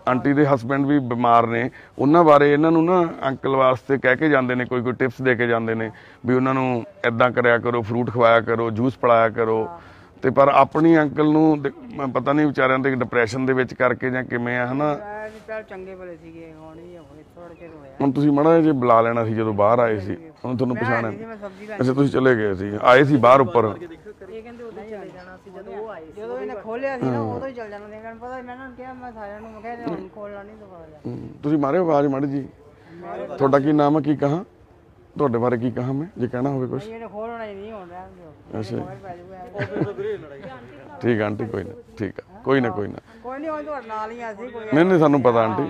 ਆਂਟੀ ਦੇ ਹਸਬੰਡ ਵੀ ਬਿਮਾਰ ਨੇ। ਉਹਨਾਂ ਬਾਰੇ ਇਹਨਾਂ ਨੂੰ ਨਾ ਅੰਕਲ ਵਾਸਤੇ ਕਹਿ ਕੇ ਜਾਂਦੇ ਨੇ ਕੋਈ ਕੋਈ ਟਿਪਸ ਦੇ ਕੇ ਜਾਂਦੇ ਨੇ ਵੀ ਉਹਨਾਂ ਨੂੰ ਐਦਾਂ ਕਰਿਆ ਕਰੋ ਫਰੂਟ ਖਵਾਇਆ ਕਰੋ ਜੂਸ ਪਿਲਾਇਆ ਕਰੋ। ਤੇ ਪਰ ਆਪਣੀ ਅੰਕਲ ਨੂੰ ਪਤਾ ਨਹੀਂ ਵਿਚਾਰਿਆਂ ਦੇ ਡਿਪਰੈਸ਼ਨ ਦੇ ਵਿੱਚ ਕਰਕੇ ਜਾਂ ਕਿਵੇਂ ਆ ਹਨਾ? ਮੈਂ ਵੀ ਪਹਿਲ ਚੰਗੇ ਭਲੇ ਸੀਗੇ ਹੁਣ ਹੀ ਹੋਏ ਥੋੜਾ ਚਿਰ ਹੋਇਆ ਹੁਣ ਤੁਸੀਂ ਮੜਾ ਜੇ ਬੁਲਾ ਲੈਣਾ ਸੀ ਜਦੋਂ ਬਾਹਰ ਆਏ ਸੀ ਹੁਣ ਤੁਹਾਨੂੰ ਪਛਾਣਿਆ। ਅੱਛਾ ਤੁਸੀਂ ਚਲੇ ਗਏ ਸੀ ਆਏ ਸੀ ਬਾਹਰ ਉੱਪਰ ਇਹ ਕਹਿੰਦੇ ਉਦੋਂ ਚਲੇ ਜਾਣਾ ਸੀ ਜਦੋਂ ਉਹ ਆਏ ਜਦੋਂ ਇਹਨੇ ਖੋਲਿਆ ਸੀ ਨਾ ਉਦੋਂ ਹੀ ਚਲ ਜਾਣਾ ਸੀ। ਮੈਨੂੰ ਪਤਾ ਮੈਂ ਇਹਨਾਂ ਨੂੰ ਕਿਹਾ ਮੈਂ ਸਾਰਿਆਂ ਨੂੰ ਮੈਂ ਕਿਹਾ ਇਹਨੇ ਹੁਣ ਖੋਲਣਾ ਨਹੀਂ ਦੁਬਾਰਾ ਹਮ, ਤੁਸੀਂ ਮਾਰਿਓ ਆਵਾਜ਼ ਮੜ ਜੀ ਤੁਹਾਡਾ ਕੀ ਨਾਮ ਹੈ ਕੀ ਕਹਾਂ? ਤੁਹਾਡੇ ਬਾਰੇ ਕੀ ਕਹਾਂ ਮੈਂ ਜੇ ਕਹਿਣਾ ਹੋਵੇ ਕੁਝ ਨਹੀਂ ਇਹਨੇ ਖੋਲਣਾ ਹੀ ਨਹੀਂ ਹੁਣ ਰਹਿਣ ਦਿਓ। ਅੱਛਾ ਮਗਰ ਪੈ ਜਾਊਗਾ। ਠੀਕ ਆ ਆਂਟੀ ਕੋਈ ਨਾ ਠੀਕ ਆ ਕੋਈ ਨਾ ਕੋਈ ਨਾ। ਕੋਈ ਨਹੀਂ ਹੁਣ ਤੁਹਾਡੇ ਨਾਲ ਹੀ ਆ ਸੀ ਕੋਈ ਨਹੀਂ ਨਹੀਂ ਸਾਨੂੰ ਪਤਾ ਆਂਟੀ।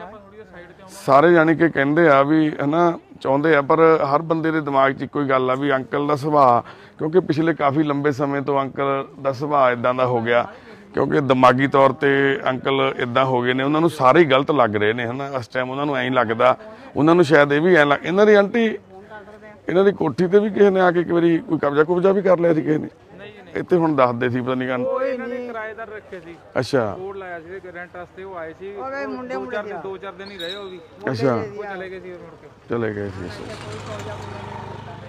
ਸਾਰੇ ਜਾਣੀ ਕਿ ਕਹਿੰਦੇ ਆ ਵੀ ਹਨਾ ਚਾਹੁੰਦੇ ਆ ਪਰ ਹਰ ਬੰਦੇ ਦੇ ਦਿਮਾਗ 'ਚ ਇੱਕੋ ਹੀ ਗੱਲ ਆ ਵੀ ਅੰਕਲ ਦਾ ਸੁਭਾਅ ਕਿਉਂਕਿ ਪਿਛਲੇ ਕਾਫੀ ਲੰਬੇ ਸਮੇਂ ਤੋਂ ਅੰਕਲ ਦਾ ਸੁਭਾਅ ਇਦਾਂ ਦਾ ਹੋ ਗਿਆ ਕਿਉਂਕਿ ਦਿਮਾਗੀ ਤੌਰ ਤੇ ਅੰਕਲ ਇਦਾਂ ਹੋ ਗਏ ਨੇ ਉਹਨਾਂ ਨੂੰ ਸਾਰੇ ਹੀ ਗਲਤ ਲੱਗ ਰਹੇ ਨੇ ਹਨਾ? ਇਸ ਟਾਈਮ ਉਹਨਾਂ ਨੂੰ ਐਂ ਲੱਗਦਾ ਉਹਨਾਂ ਨੂੰ ਸ਼ਾਇਦ ਇਹ ਵੀ ਐਂ ਲੱਗ ਇਹਨਾਂ ਦੀ ਆਂਟੀ ਇਹਨਾਂ ਦੀ ਕੋਠੀ ਤੇ ਵੀ ਕਿਸੇ ਨੇ ਆ ਕੇ ਇੱਕ ਵਾਰੀ ਕੋਈ ਕਬਜ਼ਾ ਕੁਬਜ਼ਾ ਵੀ ਕਰ ਲਿਆ ਸੀ ਕਿਸੇ ਨੇ? ਨਹੀਂ ਜੀ ਨਹੀਂ ਇੱਥੇ ਹੁਣ ਦੱਸਦੇ ਸੀ ਪਤਾ ਨਹੀਂ ਕਨ ਉਹ ਇਹਨਾਂ ਦੇ ਕਿਰਾਏਦਾਰ ਰੱਖੇ ਸੀ। ਅੱਛਾ। ਬੋਰਡ ਲਾਇਆ ਸੀ ਕਿ ਰੈਂਟ ਵਾਸਤੇ ਉਹ ਆਏ ਸੀ। ਗਏ ਮੁੰਡੇ ਦਿਨ ਦੋ ਚਾਰ ਦਿਨ ਹੀ ਰਹੇ ਉਹ ਵੀ। ਅੱਛਾ। ਉਹ ਚਲੇ ਗਏ ਸੀ ਮੁੜ ਕੇ। ਚਲੇ ਗਏ ਸੀ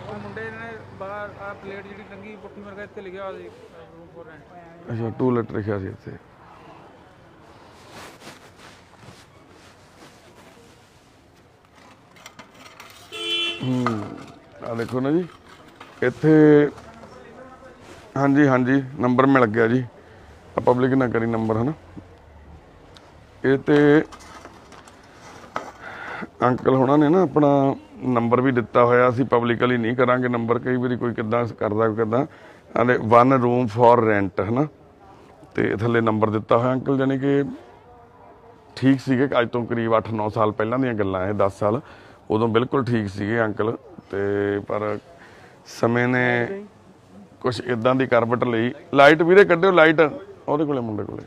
ਉਹ ਮੁੰਡੇ ਨੇ ਬਾਹਰ ਆ ਪਲੇਟ ਜਿਹੜੀ ਟੰਗੀ ਪੁੱਠੀ ਮਰ ਇੱਥੇ ਲਿਖਿਆ ਹੋਇਆ ਸੀ ਰੂਮ ਫੋਰ ਰੈਂਟ ਅੱਛਾ ਟੂਲਟ ਲਿਖਿਆ ਸੀ ਇੱਥੇ। ਹੂੰ ਆ ਦੇਖੋ ਨਾ ਜੀ, ਇੱਥੇ, ਹਾਂਜੀ ਹਾਂਜੀ ਨੰਬਰ ਮਿਲ ਗਿਆ ਜੀ। ਪਬਲਿਕ ਨਾ ਕਰੀ ਨੰਬਰ ਹਨਾ। ਇਹ ਤੇ ਅੰਕਲ ਹੋਣਾ ਨੇ ਨਾ ਆਪਣਾ ਨੰਬਰ ਵੀ ਦਿੱਤਾ ਹੋਇਆ, ਅਸੀਂ ਪਬਲਿਕਲੀ ਨਹੀਂ ਕਰਾਂਗੇ ਨੰਬਰ, ਕਈ ਵਾਰੀ ਕੋਈ ਕਿੱਦਾਂ ਕਰਦਾ, ਕੋਈ ਕਿੱਦਾਂ। ਆਂਦੇ ਵਨ ਰੂਮ ਫॉर ਰੈਂਟ ਹਨਾ? ਤੇ ਥੱਲੇ ਨੰਬਰ ਦਿੱਤਾ ਹੋਇਆ, ਅੰਕਲ ਜਾਨੀ ਕਿ ਠੀਕ ਸੀਗੇ, ਅੱਜ ਤੋਂ ਕਰੀਬ 8-9 ਸਾਲ ਪਹਿਲਾਂ ਦੀਆਂ ਗੱਲਾਂ ਇਹ 10 ਸਾਲ। ਉਦੋਂ ਬਿਲਕੁਲ ਠੀਕ ਸੀਗੇ, ਅੰਕਲ। ਤੇ ਪਰ ਸਮੇਂ ਨੇ ਕੁਝ ਇਦਾਂ ਦੀ ਕਰਵਟ ਲਈ। ਲਾਈਟ ਵੀਰੇ, ਕੱਢਿਓ ਲਾਈਟ ਉਹਦੇ ਕੋਲੇ, ਮੁੰਡੇ ਕੋਲੇ।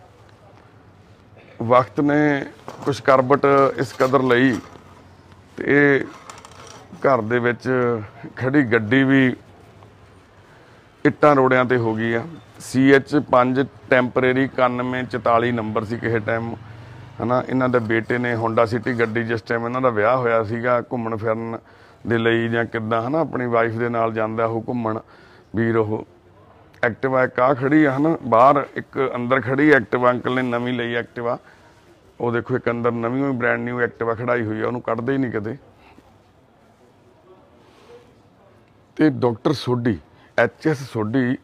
ਵਕਤ ਨੇ ਕੁਝ ਕਰਵਟ ਇਸ ਕਦਰ ਲਈ। ਤੇ ਘਰ ਦੇ ਵਿੱਚ ਖੜੀ ਗੱਡੀ ਵੀ ਇੱਟਾਂ ਰੋੜਿਆਂ ਤੇ ਹੋ ਗਈ ਆ। CH5 ਟੈਂਪਰੇਰੀ 9144 ਨੰਬਰ ਸੀ ਕਿਸੇ ਟਾਈਮ ਹਨਾ, ਇਹਨਾਂ ਦੇ ਬੇਟੇ ਨੇ ਹੋਂਡਾ ਸਿਟੀ ਗੱਡੀ ਜਿਸ ਟਾਈਮ ਇਹਨਾਂ ਦਾ ਵਿਆਹ ਹੋਇਆ ਸੀਗਾ ਘੁੰਮਣ ਫਿਰਨ ਦੇ ਲਈ ਜਾਂ ਕਿੱਦਾਂ, ਹਨਾ, ਆਪਣੀ ਵਾਈਫ ਦੇ ਨਾਲ ਜਾਂਦਾ ਉਹ ਘੁੰਮਣ ਵੀਰ ਉਹ। ਐਕਟਿਵਾ ਇੱਕ ਆ ਖੜੀ ਆ, ਹਨਾ, ਬਾਹਰ ਇੱਕ ਅੰਦਰ ਖੜੀ ਐਕਟਿਵਾ ਅੰਕਲ ਨੇ ਨਵੀਂ ਲਈ ਐਕਟਿਵਾ ਉਹ ਦੇਖੋ ਇੱਕ ਅੰਦਰ ਨਵੀਂ ਹੋਈ ਬ੍ਰਾਂਡ ਨਿਊ ਐਕਟਿਵਾ ਖੜਾਈ ਹੋਈ ਆ, ਉਹਨੂੰ ਕੱਢਦੇ ਹੀ ਨਹੀਂ ਕਦੇ ਤੇ doctor Sodhi HS Sodhi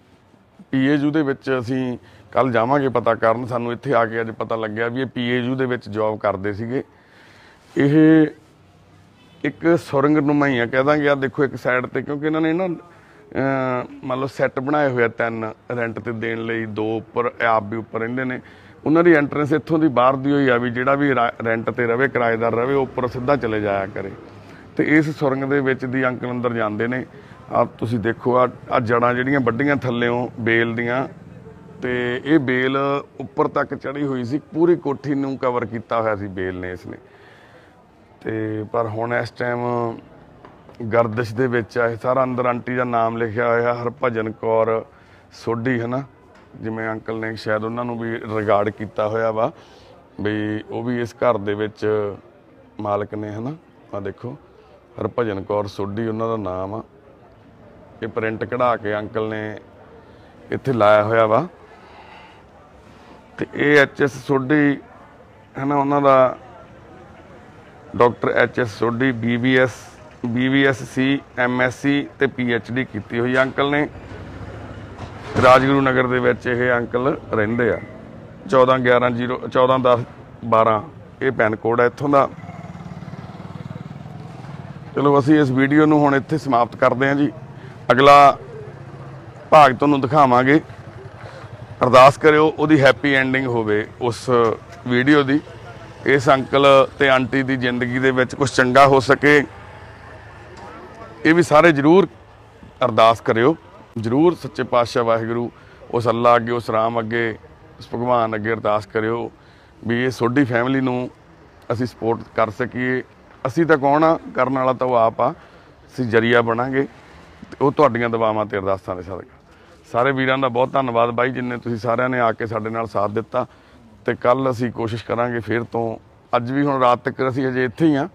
PAU ਦੇ ਵਿੱਚ ਅਸੀਂ ਕੱਲ ਜਾਵਾਂਗੇ ਪਤਾ ਕਰਨ। ਸਾਨੂੰ ਇੱਥੇ ਆ ਕੇ ਅੱਜ ਪਤਾ ਲੱਗਿਆ ਵੀ ਇਹ ਪੀਏਯੂ ਦੇ ਵਿੱਚ ਜੌਬ ਕਰਦੇ ਸੀਗੇ। ਇਹ ਇੱਕ ਸੁਰੰਗ ਨੁਮਾਈਆ ਕਹਿ ਦਾਂਗੇ ਆ ਦੇਖੋ ਇੱਕ ਸਾਈਡ ਤੇ ਕਿਉਂਕਿ ਇਹਨਾਂ ਨੇ ਨਾ ਅਹ, ਮੰਨ ਲਓ ਸੈੱਟ ਬਣਾਏ ਹੋਏ ਤਿੰਨ ਰੈਂਟ ਤੇ ਦੇਣ ਲਈ ਦੋ ਉੱਪਰ ਆਪ ਵੀ ਉੱਪਰ ਰਹਿੰਦੇ ਨੇ। ਉਹਨਾਂ ਦੀ ਐਂਟਰੈਂਸ ਇੱਥੋਂ ਦੀ ਬਾਹਰ ਦੀ ਹੋਈ ਆ ਵੀ ਜਿਹੜਾ ਵੀ ਰੈਂਟ ਤੇ ਰਵੇ ਕਿਰਾਏਦਾਰ ਰਵੇ ਉਹ ਉੱਪਰ ਸਿੱਧਾ ਚਲੇ ਜਾਇਆ ਕਰੇ। ਤੇ ਇਸ ਸੁਰੰਗ ਦੇ ਵਿੱਚ ਦੀ ਅੰਕਲ ਅੰਦਰ ਜਾਂਦੇ ਨੇ। ਆ ਤੁਸੀਂ ਦੇਖੋ, ਆ ਆ ਜੜਾਂ ਜਿਹੜੀਆਂ ਵੱਡੀਆਂ ਥੱਲੇੋਂ ਬੇਲ ਦੀਆਂ ਤੇ ਇਹ ਬੇਲ ਉੱਪਰ ਤੱਕ ਚੜੀ ਹੋਈ ਸੀ, ਪੂਰੀ ਕੋਠੀ ਨੂੰ ਕਵਰ ਕੀਤਾ ਹੋਇਆ ਸੀ ਬੇਲ ਨੇ ਇਸ ਨੇ ਤੇ ਪਰ ਹੁਣ ਇਸ ਟਾਈਮ ਗਰਦਸ਼ ਦੇ ਵਿੱਚ ਆ, ਇਹ ਸਾਰਾ ਅੰਦਰ ਆਂਟੀ ਦਾ ਨਾਮ ਲਿਖਿਆ ਹੋਇਆ, ਹਰਭਜਨ ਕੌਰ ਸੋਢੀ, ਹਨਾ? ਜਿਵੇਂ ਅੰਕਲ ਨੇ ਸ਼ਾਇਦ ਉਹਨਾਂ ਨੂੰ ਵੀ ਰਿਗਾਰਡ ਕੀਤਾ ਹੋਇਆ ਵਾ, ਵੀ ਉਹ ਵੀ ਇਸ ਘਰ ਦੇ ਵਿੱਚ ਮਾਲਕ ਨੇ, ਹਨਾ? ਆ ਦੇਖੋ, ਹਰਭਜਨ ਕੌਰ ਸੋਢੀ, ਉਹਨਾਂ ਦਾ ਨਾਮ ਆ। ਇਹ ਪ੍ਰਿੰਟ ਕਢਾ ਕੇ ਅੰਕਲ ਨੇ ਇੱਥੇ ਲਾਇਆ ਹੋਇਆ ਵਾ। ਤੇ ਇਹ ਐਚਐਸ ਸੋਢੀ, ਹਨਾ, ਉਹਨਾਂ ਦਾ doctor H S Sodhi BBS BBSc MSc ਤੇ ਪੀਐਚਡੀ ਕੀਤੀ ਹੋਈ ਅੰਕਲ ਨੇ ਰਾਜਗੁਰੂ ਨਗਰ ਦੇ ਵਿੱਚ ਇਹ ਅੰਕਲ ਰਹਿੰਦੇ ਆ। 14 11 0 14 10 12 ਇਹ ਪੈਨ ਕੋਡ ਹੈ ਇੱਥੋਂ ਦਾ। ਚਲੋ, ਅਸੀਂ ਇਸ ਵੀਡੀਓ ਨੂੰ ਹੁਣ ਇੱਥੇ ਸਮਾਪਤ ਕਰਦੇ ਹਾਂ ਜੀ। ਅਗਲਾ ਭਾਗ ਤੁਹਾਨੂੰ ਦਿਖਾਵਾਂਗੇ। ਅਰਦਾਸ ਕਰਿਓ, ਉਹਦੀ ਹੈਪੀ ਐਂਡਿੰਗ ਹੋਵੇ ਉਸ ਵੀਡੀਓ ਦੀ। ਇਸ ਅੰਕਲ ਤੇ ਆਂਟੀ ਦੀ ਜ਼ਿੰਦਗੀ ਦੇ ਵਿੱਚ ਕੁਝ ਚੰਗਾ ਹੋ ਸਕੇ। ਇਹ ਵੀ ਸਾਰੇ ਜਰੂਰ ਅਰਦਾਸ ਕਰਿਓ। ਜਰੂਰ ਸੱਚੇ ਪਾਤਸ਼ਾਹ ਵਾਹਿਗੁਰੂ, ਉਸ ਅੱਲਾ ਅੱਗੇ, ਉਸ ਰਾਮ ਅੱਗੇ, ਉਸ ਭਗਵਾਨ ਅੱਗੇ ਅਰਦਾਸ ਕਰਿਓ ਵੀ ਇਹ ਸੋਡੀ ਫੈਮਿਲੀ ਨੂੰ ਅਸੀਂ ਸਪੋਰਟ ਕਰ ਸਕੀਏ। ਅਸੀਂ ਤਾਂ ਕੌਣ ਆ? ਕਰਨ ਵਾਲਾ ਤਾਂ ਉਹ ਆਪ ਆ। ਅਸੀਂ ਜਰੀਆ ਬਣਾਂਗੇ। ਤੇ ਉਹ ਤੁਹਾਡੀਆਂ ਦਵਾਵਾਂ ਤੇ ਅਰਦਾਸਾਂ ਦੇ ਸਦਕਾ। ਸਾਰੇ ਵੀਰਾਂ ਦਾ ਬਹੁਤ ਧੰਨਵਾਦ ਬਾਈ, ਜਿੰਨੇ ਤੁਸੀਂ ਸਾਰਿਆਂ ਨੇ ਆ ਕੇ ਸਾਡੇ ਨਾਲ ਸਾਥ ਦਿੱਤਾ ਤੇ ਕੱਲ ਅਸੀਂ ਕੋਸ਼ਿਸ਼ ਕਰਾਂਗੇ ਫਿਰ ਤੋਂ, ਅੱਜ ਵੀ ਹੁਣ ਰਾਤ ਤੱਕ ਅਸੀਂ ਅਜੇ ਇੱਥੇ ਹੀ ਆ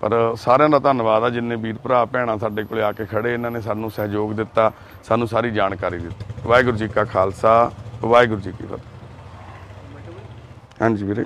ਪਰ ਸਾਰਿਆਂ ਦਾ ਧੰਨਵਾਦ ਆ, ਜਿੰਨੇ ਵੀਰ ਭਰਾ ਭੈਣਾਂ ਸਾਡੇ ਕੋਲੇ ਆ ਕੇ ਖੜੇ, ਇਹਨਾਂ ਨੇ ਸਾਨੂੰ ਸਹਿਯੋਗ ਦਿੱਤਾ, ਸਾਨੂੰ ਸਾਰੀ ਜਾਣਕਾਰੀ ਦਿੱਤੀ। ਵਾਹਿਗੁਰੂ ਜੀ ਕਾ ਖਾਲਸਾ, ਵਾਹਿਗੁਰੂ ਜੀ ਕੀ ਫਤਿਹ। ਹਾਂਜੀ ਵੀਰੇ।